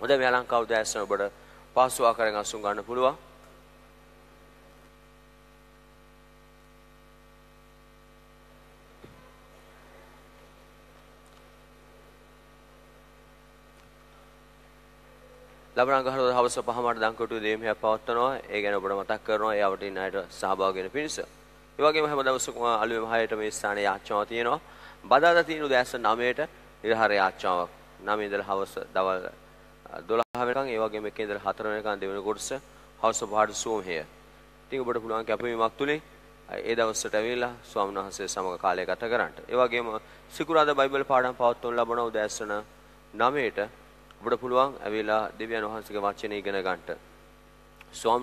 හොඳ මේ ලංකාව දැස්සන ඔබට පහසු ආකාරයෙන් අසුන් ගන්න පුළුවන්. ලබනගහර හවස පහමට දංකොටු දේමයක් පවත්වනවා. ඒ ගැන ඔබට මතක් කරනවා. ඒ අවටින් අයට සහභාගී වෙන පිණිස. ඒ වගේම හැම දවසකම අලුයම 6ට මේ ස්ථානයේ යාච්චාව තියෙනවා. බදාදා තියෙන උදෑසන 9ට නිරහර යාච්චාවක්. 9 ඉඳලා හවස දවල් 12 වෙනකන් ඒ වගේම 1 ඉඳලා 4 වෙනකන් දෙවෙනි කොටස හවස පහට සූම් හේ. ඉතින් ඔබට පුළුවන් කැපවීමක් තුලින් ඒ දවස්වලට ඇවිල්ලා ස්වාමීන් වහන්සේ සමග කාලය ගත කරන්න. ඒ වගේම සිකුරාදා බයිබල් පාඩම් පවත්වනු ලබන උදෑසන 9ට ඔබට පුළුවන් ඇවිල්ලා දෙවියන් වහන්සේගේ වචන ඉගෙන ගන්නට. ස්වාම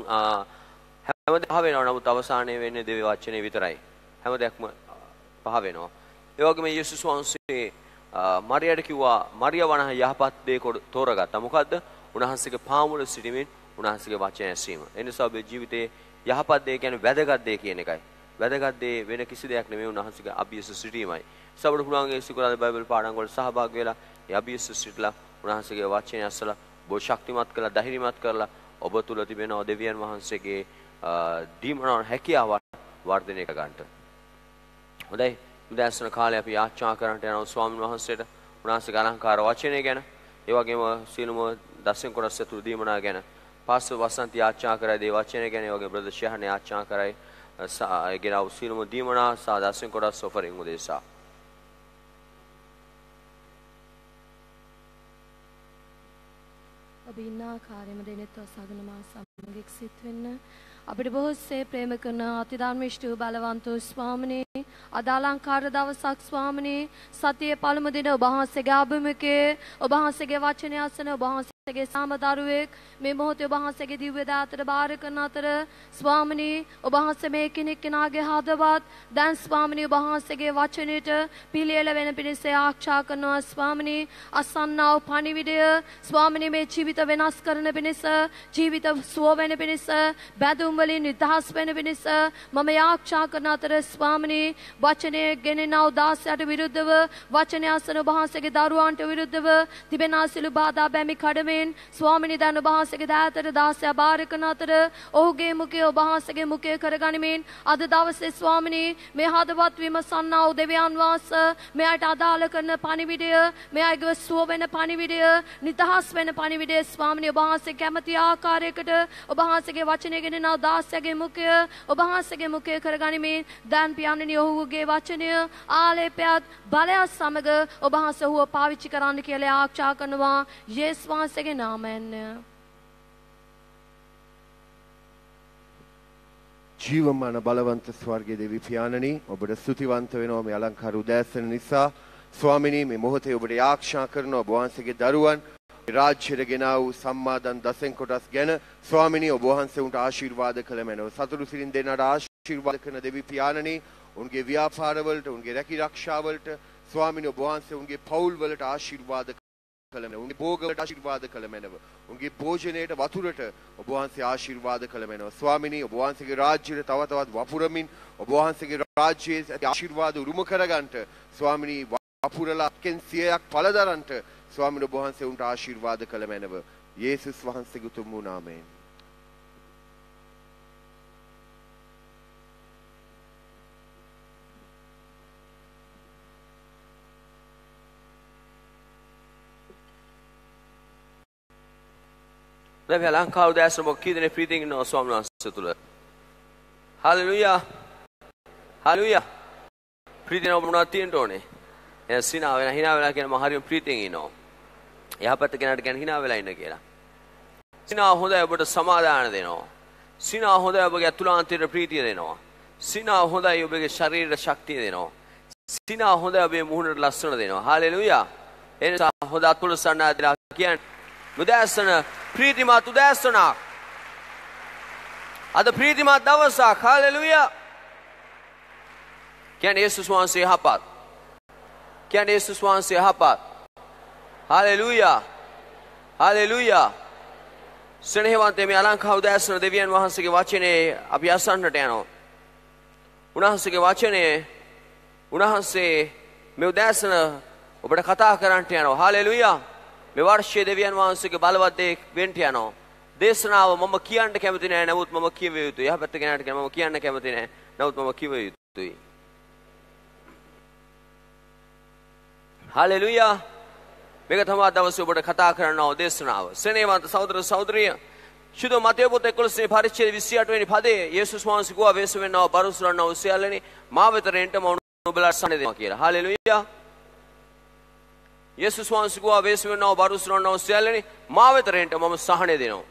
හැමදේම පහ වෙනවා නමුත් අවසානයේ වෙන්නේ දෙවි වචනේ විතරයි. හැම දෙයක්ම පහ වෙනවා. ඒ වගේම යේසුස් වහන්සේ මරියට කිව්වා මරිය වනහ යහපත් දේ තෝරගත්තා. මොකද්ද? උන්වහන්සේගේ පාමුල සිටීමෙන් උන්වහන්සේගේ වචන ඇසීම. ඒ නිසා ඔබේ ජීවිතේ යහපත් දේ කියන්නේ වැදගත් දේ කියන එකයි. වැදගත් දේ වෙන කිසි දෙයක් නෙමෙයි උන්වහන්සේගේ අභියස සිටීමයි. සබඩ පුළුවන් ඒ සිකුරාදා බයිබල් පාඩම් වල සහභාගී වෙලා ඒ අභියස සිටලා උන්වහන්සේගේ වචනය අසලා බොහෝ ශක්තිමත් කරලා ධෛර්යමත් කරලා ඔබ තුල තිබෙන දෙවියන් වහන්සේගේ දීමන හැකියාව වර්ධනය කර ගන්නට. හොඳයි. උදෑසන කාලේ අපි යාච්ඡා කරන්නට යනවා ස්වාමීන් වහන්සේට. උන්වහන්සේගේ අලංකාර වචනය ගැන ඒ වගේම සීලම දසෙන් කොටස් ඇතුළු දීමනා ගැන පාස්ව වසන්ත යාච්ඡා කරයි දේ වචනය ගැන ඒ වගේ බ්‍රදර් ශහන යාච්ඡා කරයි ඒ ගෙනව සීලම දීමනා සා දසෙන් කොටස් ඔෆරින් උදෙසා. ඔබ ඉන්න ආකාරයෙන්ම දෙනෙත් අසගෙන මා සමග එක්සිත් වෙන්න. අපිට බොහෝසේ ප්‍රේම කරන අතිධර්මිෂ්ඨ බලවන්ත ස්වාමිනේ අද අලංකාර දවසක් ස්වාමිනේ සතියේ පළමු දින ඔබ වහන්සේගේ අභිමුඛයේ ඔබ වහන්සේගේ වචනය අසන ඔබ වහන්සේ ගේ සාමදරුවෙක් මේ මොහොතේ ඔබ වහන්සේගේ දිව්‍ය දාතට බාර කරන අතර ස්වාමිනී ඔබ වහන්සේ මේ කෙනෙක් කෙනාගේ හදවත් දැන් ස්වාමිනී ඔබ වහන්සේගේ වචනයට පිළියෙල වෙන පිණිස ආරක්ෂා කරනවා. ස්වාමිනී අසන්නා වූ පණිවිඩය ස්වාමිනී මේ ජීවිත වෙනස් කරන පිණිස ජීවිත සුව වෙන පිණිස බැදුම් වලින් නිදහස් වෙන පිණිස මම ආරක්ෂා කරන අතර ස්වාමිනී වචනයේ ගෙනෙනා උදාසයට විරුද්ධව වචනය අසන ඔබ වහන්සේගේ දරුවන්ට විරුද්ධව තිබෙන අසිලු බාධා බැමි කඩමේ නාමයෙන් ස්වාමිනී දන්න ඔබහන්සේගේ දෑතට දාසය බාර කරන අතර ඔහුගේ මුඛය ඔබහන්සේගේ මුඛය කරගනිමින් අද දවසේ ස්වාමිනී මේ හදවත් විමසන්නා වූ දෙවියන් වහන්සේ මෙයට අදාළ කරන පණිවිඩය මෙයගේ සුව වෙන පණිවිඩය නිදහස් වෙන පණිවිඩය ස්වාමිනී ඔබහන්සේ කැමති ආකාරයකට ඔබහන්සේගේ වචනය ගෙනෙන දාසයාගේ මුඛය ඔබහන්සේගේ මුඛය කරගනිමින් දැන් පියාණනි ඔහුගේ වචනය ආලේපයත් බලයත් සමග ඔබහන්සේ ඔහුව පාවිච්චි කරන්න කියලා ආරක්ෂා කරනවා. යේසුස් වහන්සේ වහන්සේගේ නාමයෙන් ජීවමාන බලවන්ත ස්වර්ගයේ දෙවි පියාණනි ඔබට ස්තුතිවන්ත වෙනවා මේ අලංකාර උදෑසන නිසා. ස්වාමිනී මේ මොහොතේ ඔබට යාක්ෂා කරනවා ඔබ වහන්සේගේ දරුවන්. රාජ්‍යයට ගෙනා වූ සම්මාදන් දසෙන් කොටස් ගැන ස්වාමිනී ඔබ වහන්සේ උන්ට ආශිර්වාද කළ මැනව. සතුටු සිරින් දෙන්නට ආශිර්වාද කරන දෙවි පියාණනි උන්ගේ ව්‍යාපාරවලට උන්ගේ රැකී ආරක්ෂාවලට ස්වාමිනී ඔබ වහන්සේ උන්ගේ පවුල් වලට ආශිර්වාද කළ මැනව. උන්ගේ භෝගවලට ආශිර්වාද කළ මැනව. උන්ගේ භෝජනයට වතුරට ඔබ වහන්සේ ආශිර්වාද කළ මැනව. ස්වාමිනී ඔබ වහන්සේගේ රාජ්‍යයට තව තවත් වපුරමින් ඔබ වහන්සේගේ රාජ්‍යයේ ආශිර්වාද උරුම කරගන්නට ස්වාමිනී වපුරලා කෙන් 100ක් පළදරන්ට ස්වාමිනී ඔබ වහන්සේ උන්ට ආශිර්වාද කළ මැනව. යේසුස් වහන්සේගේ උතුම් වූ නාමයෙන් දැන් අපි ලංකාව දැස්න මොක කී දෙනෙක් ප්‍රීතියෙන් ඉන්නවා ස්වාමීන් වහන්සේ තුල. හලෙලූයා. හලෙලූයා. ප්‍රීතියෙන් ඔබ මොනවද තියෙන්න ඕනේ? එයා සිනා වෙන හිනා වෙලා කියන මම හරියම ප්‍රීතියෙන් ඉන්නවා. යහපත් කෙනාට කියන හිනා වෙලා ඉන්න කියලා. සිනා හොඳයි ඔබට සමාදාන දෙනවා. සිනා හොඳයි ඔබගේ අතුලාන්තයට ප්‍රීතිය දෙනවා. සිනා හොඳයි ඔබගේ ශරීරයට ශක්තිය දෙනවා. සිනා හොඳයි ඔබේ මුහුණට ලස්සන දෙනවා. හාලෙලූයා. එනිසා හොඳ අතුලසන්නා දලා කියන්නේ උදෑසන ප්‍රීතිමත් උදෑසනක්. අද ප්‍රීතිමත් දවසක් හාලෙලුයා. කියන්නේ යේසුස් වහන්සේ යහපත්. කියන්නේ යේසුස් වහන්සේ යහපත්. හාලෙලුයා. හාලෙලුයා. සෙනෙහවන්තේ මේ අලංකාර උදෑසන දෙවියන් වහන්සේගේ වචනේ අපි අසන්නට යනවා. උන්වහන්සේගේ වචනේ උන්වහන්සේ මේ උදෑසන ඔබට කතා කරන්නට යනවා. හාලෙලුයා. මේ වර්ෂයේ දෙවියන් වහන්සේගේ බලවත් දේ වෙන්ට යනවා. දේශනාව මම කියන්න කැමති නෑ නමුත් මම කියව යුතුයි. යහපැත්ත කෙනාට මම කියන්න කැමති නෑ. නමුත් මම කිව යුතුයි. හalleluya. මේක තමයි දවසේ ඔබට කතා කරන්නව දේශනාව. සෙනෙහවන්ත සහෝදර සහෝදරිය ශුද්ධ මතේ පොත 11 වෙනි පරිච්ඡේද 28 වෙනි පදයේ යේසුස් වහන්සේ කෝ අවේශ වෙන්නව බරුස් රන්නව සියල්ලනේ මා වෙතරෙන්ට මම ඔබලා සන්නේ දෙනවා කියලා. හalleluya. යේසුස් වහන්සේගේ වේසුවෙන්නව බරුසුරන්නව උසියල්ලනි මාවෙතර එන්ට මම සහනය දෙනවා.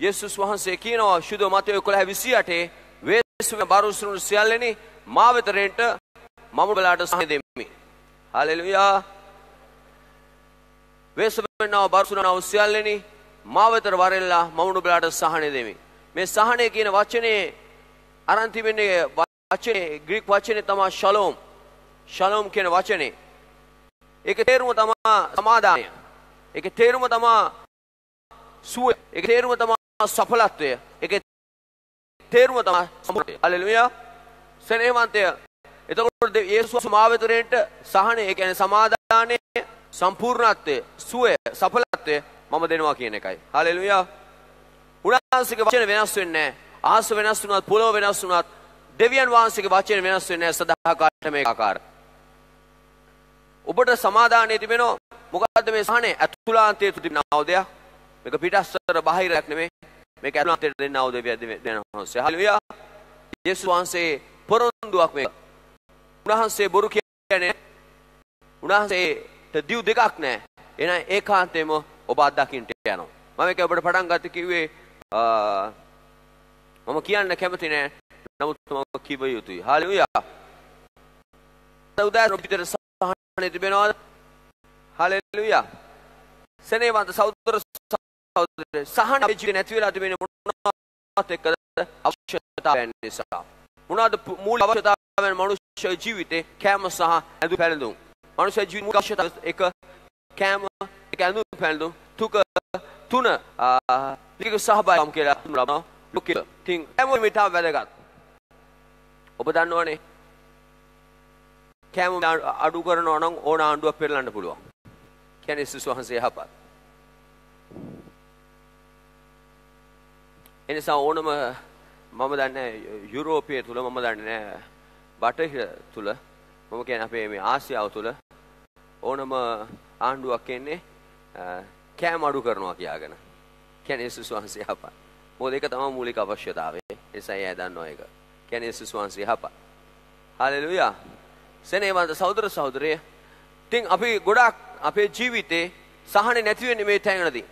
යේසුස් වහන්සේ කියනවා ශුද්ධ මතය 11:28 වේසුවෙන් බරුසුරන්නව උසියල්ලනි මාවෙතර එන්ට මම බලාට සහනය දෙමි. හalleluya. වේසුවෙන්නව බරුසුරන්නව උසියල්ලනි මා වෙතට වරෙල්ලා මම නුඹලාට සහනය දෙමි. මේ සහනය කියන වචනේ අරන් තිබෙන්නේ වචනේ ග්‍රීක වචනේ තමයි ෂලෝම්. ෂලෝම් කියන වචනේ. ඒකේ තේරුම තමයි සමාදානය. ඒකේ තේරුම තමයි සුවය. ඒකේ තේරුම තමයි සඵලත්වය. ඒකේ තේරුම තමයි සම්පූර්ණය. හලෙලුයා. සෙනෙහවන්තය. එතකොට යේසුස් මා වෙතරේට සහනය, ඒ කියන්නේ සමාදානය, සම්පූර්ණත්වය, සුවය, සඵලත්වය මම දෙනවා කියන එකයි. හලෙලුයා. උන්වහන්සේගේ වචන වෙනස් වෙන්නේ නැහැ. ආහස වෙනස් වුණත් පොළොව වෙනස් වුණත් දෙවියන් වහන්සේගේ වචන වෙනස් වෙන්නේ නැහැ සදාකාලට මේක ආකාර. ඔබට සමාදානයේ තිබෙනවා මොකද්ද මේ සහනේ අතුලාන්තයේ තිබෙනව දෙයක්. මේක පිටස්තර බාහිරයක් නෙමෙයි. මේක අතුලාන්තයට දෙන්නව දෙවියන් දෙනවා. හලෙලුයා. යේසුස් වහන්සේ පොරොන්දුවක් මේක. උන්වහන්සේ බොරු කියන්නේ උන්වහන්සේට දිව් දෙකක් නැහැ. එහෙනම් ඒකාන්තයෙන්ම ඔබ අත්දකින්නට යනවා. මම ඒක ඔබට පටන් ගත්ත කිව්වේ මම කියන්න කැමති නෑ. නමුත් මම කිව යුතුයි. හාලෙලුයා. උදාහරණ පිටර සහනේ තිබෙනවද? හාලෙලුයා. සෙනෙවන්ත සහෝදර සහෝදර සහන ජීවිතේ නැති වෙලා තිබෙන මොනවත් එක්කද අවශ්‍යතාවයන් නිසා. මොනවාද මූල අවශ්‍යතාවයන් මනුෂ්‍ය ජීවිතේ කෑම සහ ඇඳුම් පැළඳුම්. මනුෂ්‍ය ජීවිතේ මූල අවශ්‍යතාව එක කෑම එක ඇඳුම් පැළඳුම් තුක තුන ලික සහභාගම් කියලා ලබනවා ලුකිය තින් කෑම මිටා වැදගත් ඔබ දන්නවනේ කෑම අඩු කරනවා නම් ඕන ආණ්ඩුවක් පෙරලන්න පුළුවන් කියන්නේ යේසුස් වහන්සේ යහපත් එනිසා ඕනම මම දන්නේ යුරෝපය තුල මම දන්නේ බටහිර තුල මම කියන්නේ අපේ මේ ආසියාව තුල ඕනම ආණ්ඩුවක් එන්නේ කෑම අඩු කරනවා කියාගෙන. කියන්නේ යේසුස් වහන්සේ යහපත්. මොකද ඒක තමයි මූලික අවශ්‍යතාවය. ඒසයි අය දන්නවා ඒක. කියන්නේ යේසුස් වහන්සේ යහපත්. හalleluya. සෙනෙවන්ත සහෝදර සහෝදරිය. ඉතින් අපි ගොඩාක් අපේ ජීවිතේ සහනේ නැති වෙන්නේ මේ තැනදී.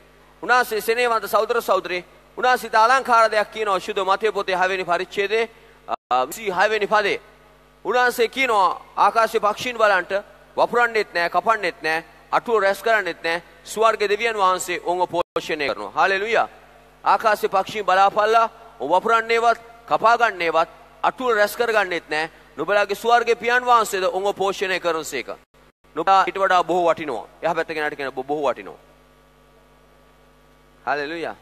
උනාසේ සෙනෙවන්ත සහෝදර සහෝදරිය උනාසිත අලංකාර දෙයක් කියනවා ශුද්ධ මතේ පොතේ 6 වෙනි පරිච්ඡේදයේ 26 වෙනි පදේ. උනාසේ කියනවා ආකාශයේ පක්ෂීන් බලන්ට වපුරන්නෙත් නෑ කපන්නෙත් නෑ අටුව රැස් කරන්නෙත් නෑ ස්වර්ග දෙවියන් වහන්සේ ඔවුන් පෝෂණය කරනවා. හalleluya. ආකාශයේ පක්ෂීන් බලාපල්ලා ඔව් වපුරන්නේවත් කපා ගන්නේවත් අටුව රැස් කරගන්නෙත් නෑ. නුඹලාගේ ස්වර්ගයේ පියන් වහන්සේද ඔවුන් පෝෂණය කරනසේක. නුඹලා ඊට වඩා බොහෝ වටිනවා. එහා පැත්ත කෙනාට කියන බොහෝ වටිනවා. හalleluya.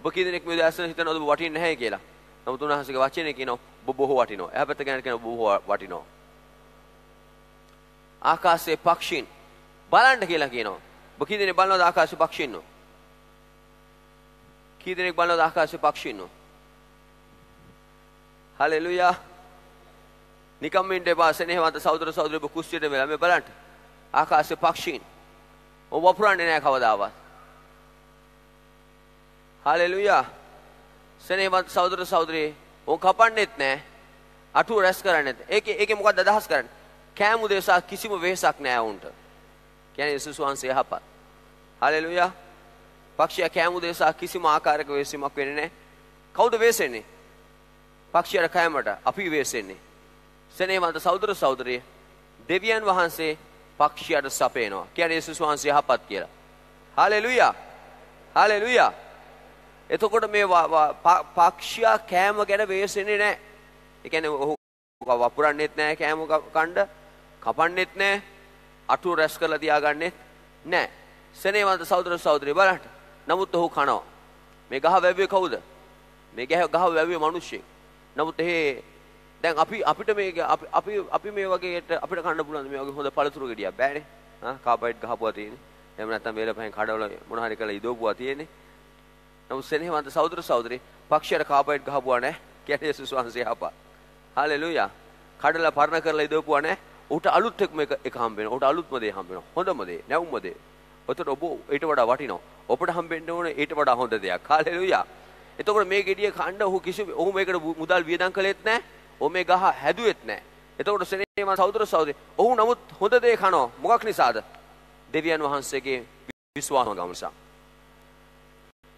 ඔබ කී දෙනෙක් මේ දැසන හිතනවද ඔබ වටින්නේ නැහැ කියලා. නමුත් උන්වහන්සේගේ වචනේ කියනවා ඔබ බොහෝ වටිනවා. එහා පැත්ත කෙනාට කියන බොහෝ වටිනවා. ආකාශයේ පක්ෂීන් බලන්න කියලා කියනවා. ඔබ කී දෙනෙක් බලනවද ආකාශයේ පක්ෂීන්ව? කී දෙනෙක් බලනවද ආකාශයේ පක්ෂීන්ව? හලෙලුයා. නිකම් ඉන්න එපා සෙනෙහවන්ත සහෝදර සහෝදරි ඔබ කුස්සියට වෙලා මේ බලන්න. ආකාශයේ පක්ෂීන්. ඔබ වපුරන්නේ නැහැ කවදාවත්. හලෙලුයා. සෙනෙහවන්ත සහෝදර සහෝදරි ඔව් කපන්නෙත් නැහැ. අටුව රැස් කරන්නේත්. ඒකේ ඒකේ මොකක්ද අදහස් කරන්නේ? කෑමු දේසා කිසිම වෙහසක් නැහැ උන්ට. කියන්නේ යේසුස් වහන්සේ යහපත්. හalleluya. පක්ෂියා කෑමු දේසා කිසිම ආකාරයක වෙසීමක් වෙන්නේ නැහැ. කවුද වෙසෙන්නේ? පක්ෂියාට කෑමට අපි වෙසෙන්නේ. සෙනෙහවන්ත සහෝදර සහෝදරිය දෙවියන් වහන්සේ පක්ෂියාට සපේනවා. කියන්නේ යේසුස් වහන්සේ යහපත් කියලා. හalleluya. හalleluya. එතකොට මේ පක්ෂියා කෑම ගැන වෙසෙන්නේ නැහැ. ඒ කියන්නේ ඔහු වපුරන්නෙත් නැහැ කෑම කණ්ඩ කපන්නෙත් නැහැ අටු රැස් කරලා තියාගන්නෙත් නැහැ සෙනෙවන්ත සහෝදර සහෝදරිය බලන්න නමුත් ඔහු කනවා මේ ගහ වැව්වේ කවුද මේ ගහ ගහ වැව්වේ මිනිස්සෙක් නමුත් එහෙ දැන් අපි අපිට මේ අපි අපි අපි මේ වගේට අපිට කන්න පුළුවන් මේ වගේ හොඳ පළතුරු ගෙඩියක් බෑනේ ආ කාබයිඩ් ගහපුවා තියෙන්නේ එහෙම නැත්නම් වේල පහෙන් කඩවල මොන හරි කරලා ඉදවපුවා තියෙන්නේ. නමුත් සෙනෙහවන්ත සහෝදර සහෝදරි පක්ෂයට කාපයිට් ගහපුවා නැහැ. කියන්නේ යේසුස් වහන්සේ යහපත්. හලෙලූයා. කඩලා පරණ කරලා ඉදවපුවා නැහැ. ඌට අලුත් එකම එක එක හම්බ වෙනවා. ඌට අලුත්ම දේ හම්බ වෙනවා. හොඳම දේ, නැවුම්ම දේ. ඔතන ඔබ ඊට වඩා වටිනවා. ඔබට හම්බෙන්න ඕනේ ඊට වඩා හොඳ දෙයක්. හලෙලූයා. එතකොට මේ ගෙඩිය කණ්ඩ ඔහු කිසි ඔහු මේකට මුදල් වියදම් කළෙත් නැහැ. ඔහු මේ ගහ හැදුවෙත් නැහැ. එතකොට සෙනෙහවන්ත සහෝදර සහෝදරි ඔහු නමුත් හොඳ දේ කනවා. මොකක් නිසාද? දෙවියන් වහන්සේගේ විශ්වාසම ගම නිසා.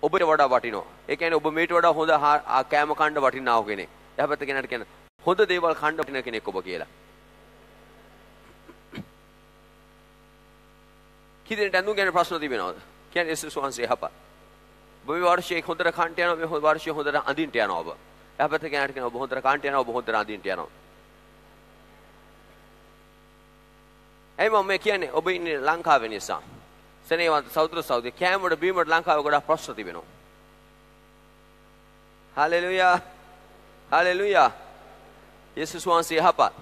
ඔබට වඩා වටිනවා. ඒ කියන්නේ ඔබ මේට වඩා හොඳ කෑම කන්න වටිනා කෙනෙක්. එහා පැත්ත කෙනාට කියන හොඳ දේවල් කන්න වටින කෙනෙක් ඔබ කියලා. කිදෙන්ට ඇඳුම් ගැන ප්‍රශ්න තිබෙනවද? කියන්නේ යේසුස් වහන්සේ යහපත්. ඔබ මේ වර්ෂයේ හොඳට කන්ට යනවා මේ වර්ෂයේ හොඳට අඳින්න යනවා ඔබ. එහා පැත්ත කෙනාට කියන ඔබ හොඳට කන්ට යනවා ඔබ හොඳට අඳින්න යනවා. ඇයි මම මේ කියන්නේ ඔබ ඉන්නේ ලංකාවේ නිසා. සෙනෙහවන්ත සහෝදර සහෝදරිය කෑමට බීමට ලංකාවේ ගොඩාක් ප්‍රශ්න තිබෙනවා. හලෙලුයා. හලෙලුයා. යේසුස් වහන්සේ යහපත්.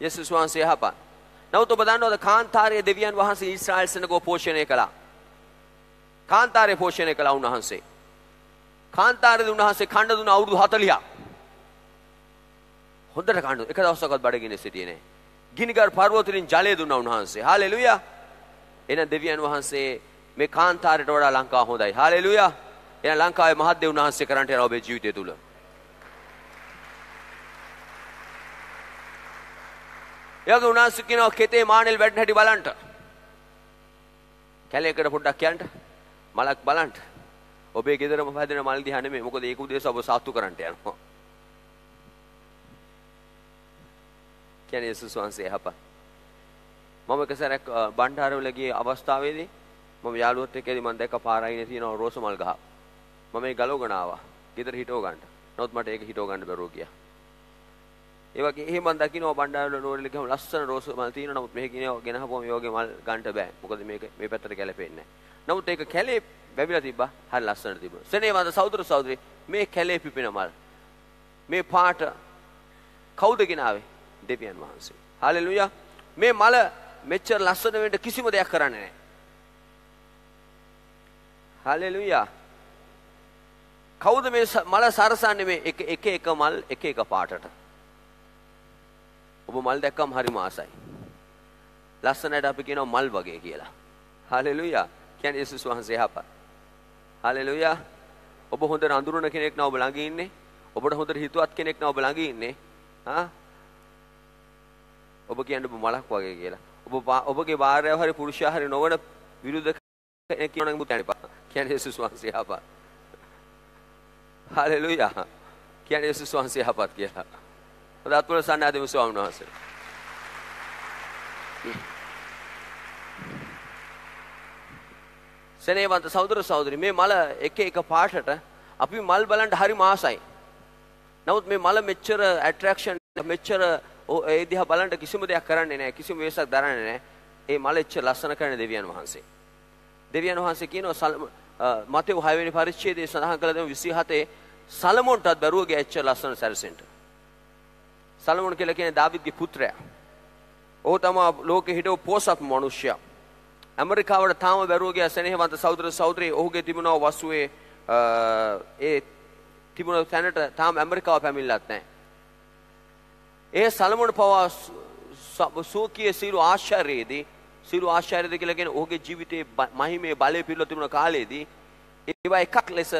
යේසුස් වහන්සේ යහපත්. නමුත් ඔබ දන්නවද කාන්තාරයේ දෙවියන් වහන්සේ ඊශ්‍රායෙල් සෙනගෝ පෝෂණය කළා. කාන්තාරය පෝෂණය කළා උන්වහන්සේ. කාන්තාරයේදී උන්වහන්සේ කණ්ඩ දුන්න අවුරුදු 40ක්. හොඳට කණ්ඩ එක දවසක්වත් බඩගින්නේ සිටියේ නෑ. ගිනිගල් පර්වතවලින් ජලය දුන්නා උන්වහන්සේ. හාලෙලුයා. එහෙනම් දෙවියන් වහන්සේ මේ කාන්තාරයට වඩා ලංකාව හොඳයි. හාලෙලුයා. එහෙනම් ලංකාවේ මහත් දෙව් වහන්සේ කරන්ට යන ඔබේ ජීවිතය තුල. එයාගේ උන්වහන්සේ කියනවා කෙතේ මානෙල් වැඩන හැටි බලන්න. කැලේකට පොඩ්ඩක් යන්න. මලක් බලන්න. ඔබේ ගෙදරම හැදෙන මල් දිහා නෙමෙයි. මොකද ඒක උදේස ඔබ සාත්තු කරන්නට යනවා. කියන්නේ යේසුස් වහන්සේ යහපත්. මම එක සැරයක් බණ්ඩාරවල ගියේ අවස්ථාවේදී මම යාළුවොත් එක්කදී මම දැක්ක පාරයිනේ තියෙන රෝස මල් ගහ. මම ඒ ගලවගෙන ආවා. ගෙදර හිටව ගන්න. නමුත් මට ඒක හිටව ගන්න බැරුව ගියා. ඒ වගේ එහෙම මම දකින්නවා බණ්ඩාරවල නෝරෙල ගිහම ලස්සන රෝස මල් තියෙනවා. නමුත් මෙහෙ කියනවා ගෙනහපුවම මේ වගේ මල් ගන්න බෑ. මොකද මේක මේ පැත්තට ගැලපෙන්නේ නැහැ. නමුත් ඒක කැලේ වැවිලා තිබ්බා. හරි ලස්සනට තිබුණා. සෙනේවන්ත සහෝදර සහෝදරි මේ කැලේ පිපෙන මල්. මේ පාට කවුද ගෙනාවේ? දෙවියන් වහන්සේ. හාලෙලුයා. මේ මල මෙච්චර ලස්සන වෙන්න කිසිම දෙයක් කරන්නේ නැහැ. හාලෙලුයා. කවුද මේ මල සරසන්නේ මේ එක එක එක මල් එක එක පාටට? ඔබ මල් දැක්කම හරිම ආසයි. ලස්සනට අපි කියනවා මල් වගේ කියලා. හාලෙලුයා. කියන්නේ යේසුස් වහන්සේ යහපත්. හාලෙලුයා. ඔබ හොඳට අඳුරන කෙනෙක් නම් ඔබ ළඟ ඉන්නේ. ඔබට හොඳට හිතුවත් කෙනෙක් නම් ඔබ ළඟ ඉන්නේ. ආ ඔබ කියන්න ඔබ මලක් වගේ කියලා. ඔබ ඔබගේ භාර්යාව හරි පුරුෂයා හරි නොවන විරුද්ධ කෙනෙක් කියනවා නම් මුත් යන්න එපා. කියන්නේ යේසුස් වහන්සේ යහපත්. හalleluya. කියන්නේ යේසුස් වහන්සේ යහපත් කියලා. හොඳ අත්වල සන්නාදෙමු ස්වාමීන් වහන්සේ. සෙනෙහවන්ත සහෝදර සහෝදරි මේ මල එක එක පාටට අපි මල් බලන්න හරි මාසයි. නමුත් මේ මල මෙච්චර ඇට්‍රැක්ෂන් මෙච්චර ඒ දිහා බලන්න කිසිම දෙයක් කරන්නේ නැහැ කිසිම වෙනසක් දරන්නේ නැහැ. ඒ මලෙච්ච ලස්සන කරන දෙවියන් වහන්සේ. දෙවියන් වහන්සේ කියනවා මතෙව් 6 වෙනි පරිච්ඡේදයේ සඳහන් කළ දෙන 27 සලමොන්ටත් දරුව ගැච්ච ලස්සන සැරසෙන්ට සලමොන් කියලා කියන්නේ දාවිද්ගේ පුත්‍රයා. ඔහු තමයි ලෝකෙ හිටව පෝසත් මිනිසයා ඇමරිකාවට තාම බැරුව ගිය සෙනෙහවන්ත සහෝදර සහෝදරී ඔහුගේ තිබුණා වසුවේ ඒ තිබුණ තැනට තාම ඇමරිකාව පැමිණලත් නැහැ ඒ සලමුණ පවා සෝකයේ සියලු ආශ්චර්යයේදී සියලු ආශ්චර්යද කියලා කියන ඔහුගේ ජීවිතයේ මහිමේ බලය පිළිබඳ තිබුණ කාලයේදී ඒවා එකක් ලෙස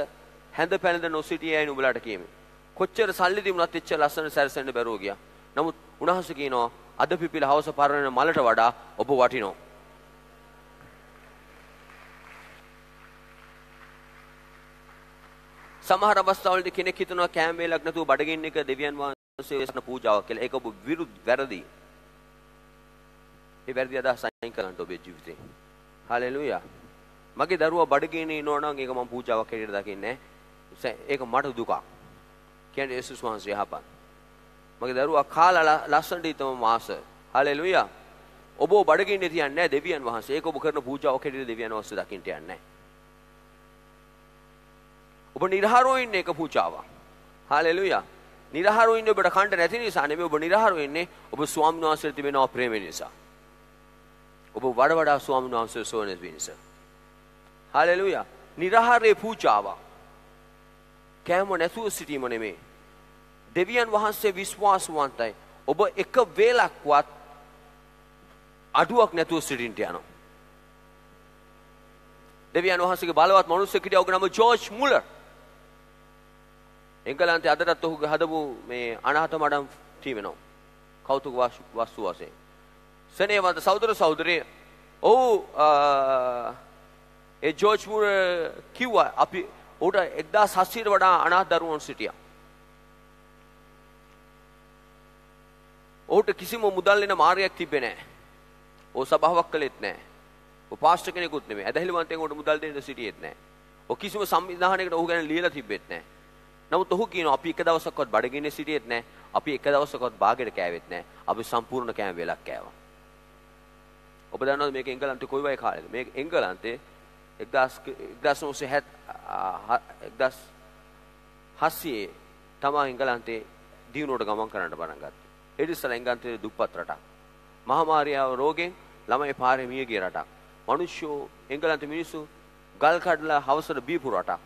හැඳ පැනද නොසිටියයි නුඹලාට කියමි. කොච්චර සල්ලි තිබුණත් එච්චර ලස්සන සැරසෙන්න බැරුව ගියා. නමුත් උන්වහන්සේ කියනවා අද පිපිල හවස පරණ මලට වඩා ඔබ වටිනවා. සමහර අවස්ථාවලදී කෙනෙක් හිතනවා කෑම වේලක් නැතුව බඩගින්න එක දෙවියන් වහන්සේ සේවසන පූජාවක් කියලා. ඒක ඔබ විරුද්ධ වැරදි. ඒ වැරදි අදහස් අයින් කරන්න ඔබේ ජීවිතේ. හalleluya. මගේ දරුවා බඩගින්නේ ඉන්නවා නම් ඒක මම පූජාවක් හැටියට දකින්නේ නැහැ. ඒක මට දුකක්. කියන්නේ යේසුස් වහන්සේ යහපත්. මගේ දරුවා කාලා ලස්සනට ඉතම මාස. හalleluya. ඔබ බඩගින්නේ තියන්නේ නැහැ දෙවියන් වහන්සේ. ඒක ඔබ කරන පූජාවක් හැටියට දෙවියන් වහන්සේ දකින්න යන්නේ නැහැ. ඔබ නිර්හාරෝ ඉන්නේ ඒක පූජාවක්. හalleluya. නිරහරු ඉන්නේ ඔබට කණ්ඩ නැති නිසා නෙමෙයි ඔබ නිරහරු ඉන්නේ ඔබ ස්වාමීන් වහන්සේට තිබෙනවා ප්‍රේම නිසා. ඔබ වඩ වඩා ස්වාමීන් වහන්සේ සෝනස් පිණිස. හලෙලුයා. නිරාහාරයේ පූජාවක්. කෑම නැතුව සිටීම නෙමේ. දෙවියන් වහන්සේ විශ්වාසවන්තයි. ඔබ එක වේලක්වත් අඩුවක් නැතුව සිටින්ට යනවා. දෙවියන් වහන්සේගේ බලවත් මනුස්ස කිටිය ඔහුගේ නම ජෝර්ජ් මුලර්. එංගලන්තේ අදටත් ඔහුගේ හදපු මේ අනාථ මඩම් තියෙනවා. කෞතුක වස්තු වශයෙන්. සෙනේවන්ත සහෝදර සහෝදරිය ඔහු ඒ ජෝර්ජ් මුලර් කිව්වා අපි ඌට 1700ට වඩා අනාථ දරුවෝ සිටියා. ඔහුට කිසිම මුදල් දෙන මාර්ගයක් තිබෙන්නේ නැහැ. ඔහු සභාවක් කළෙත් නැහැ. ඔහු පාස්ටර් කෙනෙකුත් නෙමෙයි. ඇදහිලිවන්තෙන් උට මුදල් දෙන්න සිටියෙත් නැහැ. ඔහු කිසිම සංවිධානයකට ඔහු ගැන ලියලා තිබෙත් නැහැ. නමුත් ඔහු කියනවා අපි එක දවසක්වත් බඩගින්නේ සිටියෙත් නැහැ. අපි එක දවසක්වත් බාගෙට කෑවෙත් නැහැ. අපි සම්පූර්ණ කෑම වේලක් කෑවා. ඔබ දන්නවද මේක එංගලන්තේ කොයි වගේ කාලෙද? මේක එංගලන්තේ 1960 1700 තමයි එංගලන්තේ දියුණුවට ගමන් කරන්න පටන් ගත්තේ. ඒ ඉස්සලා එංගලන්තේ දුප්පත් රටක්. මහමාරියාව රෝගෙන් ළමයි පාරේ මිය ගිය රටක්. මිනිස්සු එංගලන්තේ මිනිස්සු ගල් කඩලා හවසට බීපු රටක්.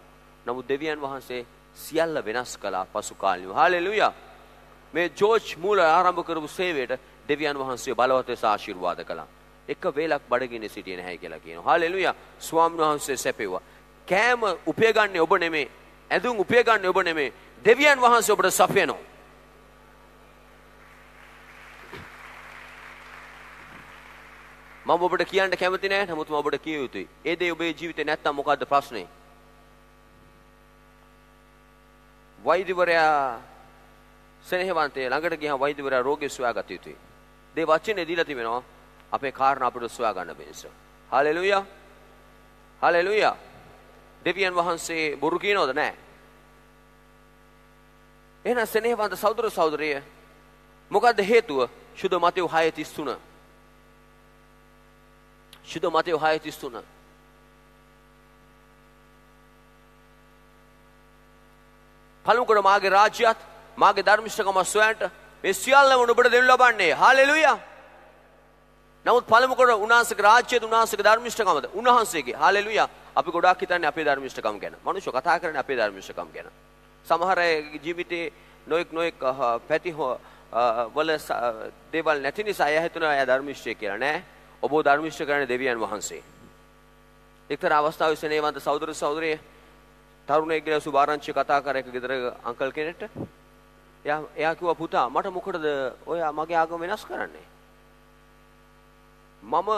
නමුත් දෙවියන් වහන්සේ සියල්ල වෙනස් කළා පසු කාලෙම. හාලෙලූයා. මේ ජෝර්ජ් මූලර් ආරම්භ කරපු සේවයට දෙවියන් වහන්සේ බලවත් ලෙස ආශිර්වාද කළා. එක වේලක් බඩගින්නේ සිටියේ නැහැ කියලා කියනවා. හාලෙලූයා. ස්වාමීන් වහන්සේ සැපෙව්වා. කෑම උපයගන්නේ ඔබ නෙමේ. ඇඳුම් උපයගන්නේ ඔබ නෙමේ. දෙවියන් වහන්සේ ඔබට සපයනවා. මම ඔබට කියන්න කැමති නෑ නමුත් මම ඔබට කිය යුතුයි. ඒ දේ ඔබේ ජීවිතේ නැත්තම් මොකද්ද ප්‍රශ්නේ? වෛද්‍යවරයා සෙනෙහවන්තේ ළඟට ගියහම වෛද්‍යවරයා රෝගී සුවාගත යුතුයි. මේ වචනේ දීලා තිබෙනවා අපේ කාරණා අපිට සුවා ගන්න බෙන්ස. හalleluya. හalleluya. දෙවියන් වහන්සේ බොරු කියනවද නැහැ? එහෙනම් සෙනෙහවන්ත සහෝදර සහෝදරිය මොකද්ද හේතුව? සුද මතේ 6:33. සුද මතේ 6:33. පළමුකොට මාගේ රාජ්‍යත් මාගේ ධර්මිෂ්ඨකම සොයන්ට මේ සියල්ලම ඔබට දෙනු ලබන්නේ. හාලෙලූයා නමුත් පළමුකොට උන්වහන්සේගේ රාජ්‍යයද උන්වහන්සේගේ ධර්මිෂ්ඨකමද? උන්වහන්සේගේ. හාලෙලූයා අපි ගොඩාක් හිතන්නේ අපේ ධර්මිෂ්ඨකම් ගැන. මනුෂ්‍ය කතා කරන්නේ අපේ ධර්මිෂ්ඨකම් ගැන. සමහර අය ජීවිතේ නොඑක් නොඑක් පැති වල දේවල් නැති නිසා අය හිතනවා අය ධර්මිෂ්ඨය කියලා. නෑ. ඔබ ධර්මිෂ්ඨ කරන දෙවියන් වහන්සේ. එක්තරා අවස්ථාවක සෙනේවන්ත සහෝදර සහෝදරිය තරුණයෙක් කියලා සුභාරංචි කතා කර එක ගෙදර අංකල් කෙනෙක්ට එයා එයා කිව්වා පුතා මට මොකටද ඔය මගේ ආගම වෙනස් කරන්නේ? මම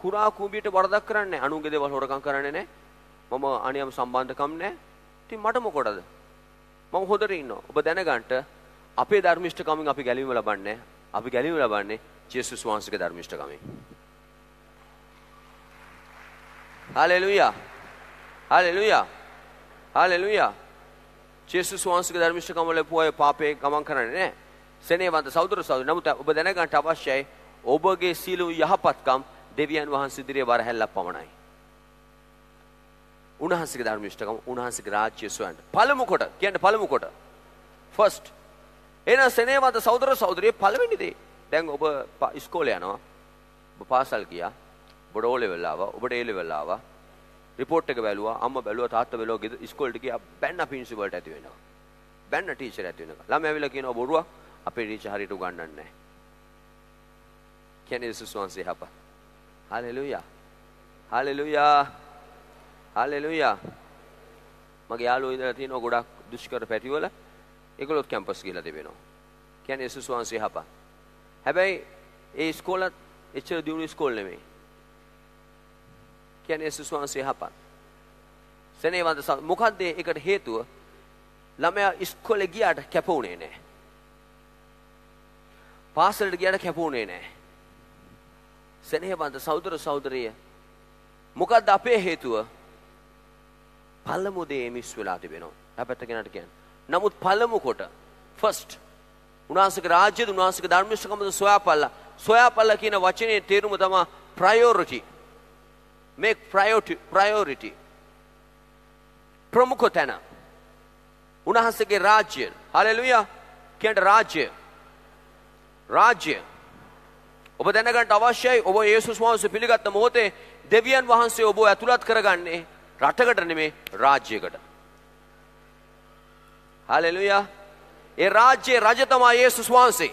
කුරා කුඹියට වරදක් කරන්නේ අනුන්ගේ දේවල් හොරකම් කරන්නේ නැහැ. මම අනියම් සම්බන්ධකම් නැහැ. ඉතින් මට මොකටද? මම හොදට ඉන්නවා. ඔබ දැනගන්න අපේ ධර්මිෂ්ඨකමින් අපි ගැලවීම ලබන්නේ අපි ගැලවීම ලබන්නේ ජේසුස් වහන්සේගේ ධර්මිෂ්ඨකමින්. Aleluia. Aleluia. Aleluia. ජේසුස් වහන්සේගේ ධර්මිෂ්ඨකම වල පුවය පාපේ ගමන් කරන්නේ නැහැ. සෙනෙවන්ත සහෝදර සහෝදර නමුත් ඔබ දැනගන්න අවශ්‍යයි ඔබගේ සීල යහපත්කම් දෙවියන් වහන්සේ ඉදිරියේ වරහැල්ලක් පමණයි. උන්වහන්සේගේ ධර්මිෂ්ඨකම උන්වහන්සේගේ රාජ්‍ය සොයන්න. පළමු කොට කියන්නේ පළමු කොට. ෆස්ට්. එහෙනම් සෙනෙවන්ත සහෝදර සහෝදරිය පළවෙනි දේ. දැන් ඔබ ඉස්කෝලේ යනවා. ඔබ පාසල් ගියා. ඔබට ඕ ලෙවල් ආවා ඔබට ඒ ලෙවල් ආවා රිපෝට් එක බැලුවා අම්මා බැලුවා තාත්තා බැලුවා ගෙදර ඉස්කෝලේට ගියා බැන්න ප්‍රින්සිපල්ට ඇති වෙනවා. බැන්න ටීචර් ඇති වෙනවා. ළමයා ඇවිල්ලා කියනවා බොරුවක් අපේ ටීචර් හරියට උගන්වන්නේ නැහැ. කියන්නේ යේසුස් වහන්සේ හප. හalleluya හalleluya හalleluya මගේ යාළුවෝ ඉඳලා තියෙනවා ගොඩක් දුෂ්කර පැතිවල ඒගොල්ලොත් කැම්පස් ගිහලා තිබෙනවා. කියන්නේ යේසුස් වහන්සේ හප. හැබැයි ඒ ඉස්කෝලත් එච්චර දියුණු ඉස්කෝල නෙමෙයි. කියන්නේ යේසුස් වහන්සේ යහපත්. සෙනෙවන්ත මොකද්ද ඒකට හේතුව? ළමයා ඉස්කෝලේ ගියාට කැපුණේ නැහැ. පාසලට ගියාට කැපුණේ නැහැ. සෙනෙහවන්ත සහෝදර සහෝදරිය මොකද්ද අපේ හේතුව? පළමු දේ මිස් වෙලා තිබෙනවා. අපැත්ත කෙනාට කියන්නේ. නමුත් පළමු කොට ෆස්ට් උන්වහන්සේගේ රාජ්‍යද උන්වහන්සේගේ ධර්මිෂ්ඨකමද සොයාපල්ලා. සොයාපල්ලා කියන වචනේ තේරුම තමයි ප්‍රයොරිටි. Make priority priority ප්‍රමුඛ තැන උන්වහන්සේගේ රාජ්‍ය හalleluya කියන්න රාජ්‍ය රාජ්‍ය ඔබ දැනගන්න අවශ්‍යයි ඔබ යේසුස් වහන්සේ පිළිගත්ත මොහොතේ දෙවියන් වහන්සේ ඔබ ඇතුළත් කරගන්නේ රටකට නෙමේ රාජ්‍යයකට. හලෙලුයා. ඒ රාජ්‍යයේ රජ තමයි යේසුස් වහන්සේ.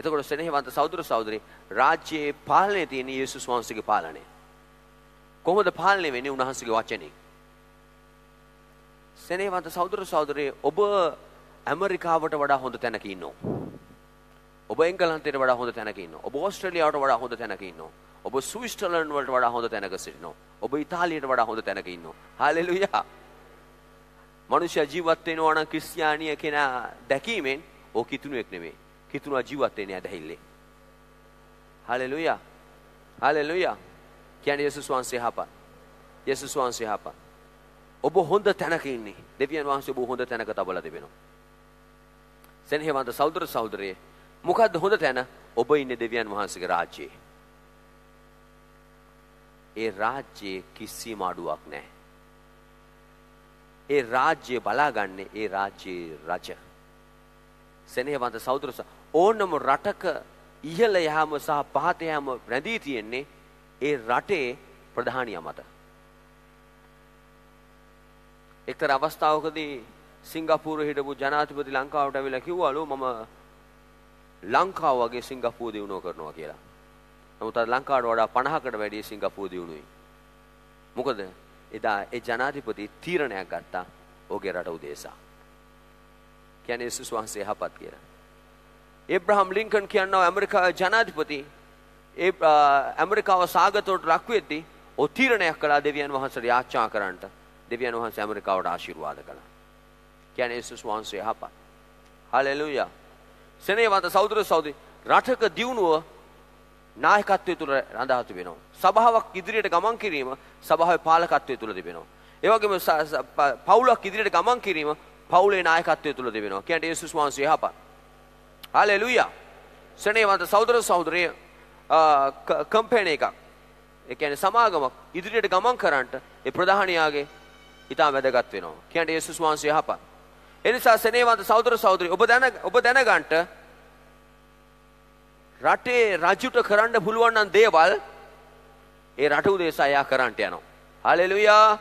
එතකොට සෙනෙහවන්ත සහෝදර සහෝදරි රාජ්‍යයේ පාලනය තියෙන යේසුස් වහන්සේගේ පාලනය. කොහොමද පාලනය වෙන්නේ උන්වහන්සේගේ වචනේ? සෙනෙහවන්ත සහෝදර සහෝදරි ඔබ ඇමරිකාවට වඩා හොඳ තැනක ඉන්නවා. ඔබ එංගලන්තයට වඩා හොඳ තැනක ඉන්නවා. ඔබ ඕස්ට්‍රේලියාවට වඩා හොඳ තැනක ඉන්නවා. ඔබ ස්විස්ටර්ලන්ඩ් වලට වඩා හොඳ තැනක සිටිනවා. ඔබ ඉතාලියට වඩා හොඳ තැනක ඉන්නවා. හාලෙලුයා. මනුෂ්‍ය ජීවත් වෙනවා නම් ක්‍රිස්තියානිය කෙනා දැකීමෙන් ඕ කිතුණුවෙක් නෙමෙයි. කිතුණා ජීවත් වෙන්නේ ඇදහිල්ලේ. හාලෙලුයා. හාලෙලුයා. කියන්නේ යේසුස් වහන්සේ හපා. යේසුස් වහන්සේ හපා. ඔබ හොඳ තැනක ඉන්නේ. දෙවියන් වහන්සේ ඔබ හොඳ තැනක තබලා තිබෙනවා. සෙනෙහවන්ත සහෝදර සහෝදරියේ මොකද්ද හොඳ තැන? ඔබ ඉන්නේ දෙවියන් වහන්සේගේ රාජ්‍යයේ. ඒ රාජ්‍යයේ කිසිම අඩුවක් නැහැ. ඒ රාජ්‍ය බලාගන්නේ ඒ රාජ්‍යයේ රජ. සෙනෙහවන්ත සහෝදර ඕනම රටක ඉහළ යාම සහ පහත යාම රැඳී තියෙන්නේ ඒ රටේ ප්‍රධානියා මත. එක්තරා අවස්ථාවකදී සිංගප්පූරුවේ හිටපු ජනාධිපති ලංකාවට ඇවිල්ලා කිව්වලු මම ලංකාව වගේ සිංගප්පූරු දිනුව කරනවා කියලා. නමුත් අද ලංකාවට වඩා 50කට වැඩිය සිංගප්පූරු දිනුවයි. මොකද එදා ඒ ජනාධිපති තීරණයක් ගත්තා ඔහුගේ රට උදෙසා. කියන්නේ යේසුස් වහන්සේ යහපත් කියලා. ඒබ්‍රහම් ලින්කන් කියනවා ඇමරිකාවේ ජනාධිපති ඒ ඇමරිකාව සාගතයට ලක් වෙද්දී ඔ තීරණයක් කළා දෙවියන් වහන්සේට යාච්ඡා කරන්නට. දෙවියන් වහන්සේ ඇමරිකාවට ආශිර්වාද කළා. කියන්නේ යේසුස් වහන්සේ යහපත්. හලෙලූයා. සෙනෙහවන්ත සහෝදර සහෝදරි රටක දියුණුව නායකත්වය තුළ රඳා තිබෙනවා. සභාවක් ඉදිරියට ගමන් කිරීම සභාවේ පාලකත්වය තුළ තිබෙනවා. ඒ වගේම පවුලක් ඉදිරියට ගමන් කිරීම පවුලේ නායකත්වය තුළ තිබෙනවා. කියන්නේ යේසුස් වහන්සේ යහපත්. හලෙලූයා. සෙනෙහවන්ත සහෝදර සහෝදරිය කම්පැනි එකක්. ඒ කියන්නේ සමාගමක් ඉදිරියට ගමන් කරන්නට ඒ ප්‍රධානියාගේ ඊටම වැදගත් වෙනවා. කියන්නේ යේසුස් වහන්සේ යහපත්. එනිසා සෙනෙහවන්ත සහෝදර සහෝදරි ඔබ දැන ඔබ දැනගන්නට රටේ රජුට කරන්න පුළුවන් නම් දේවල් ඒ රට උදෙසා එයා කරන්නට යනවා. හලෙලුයා.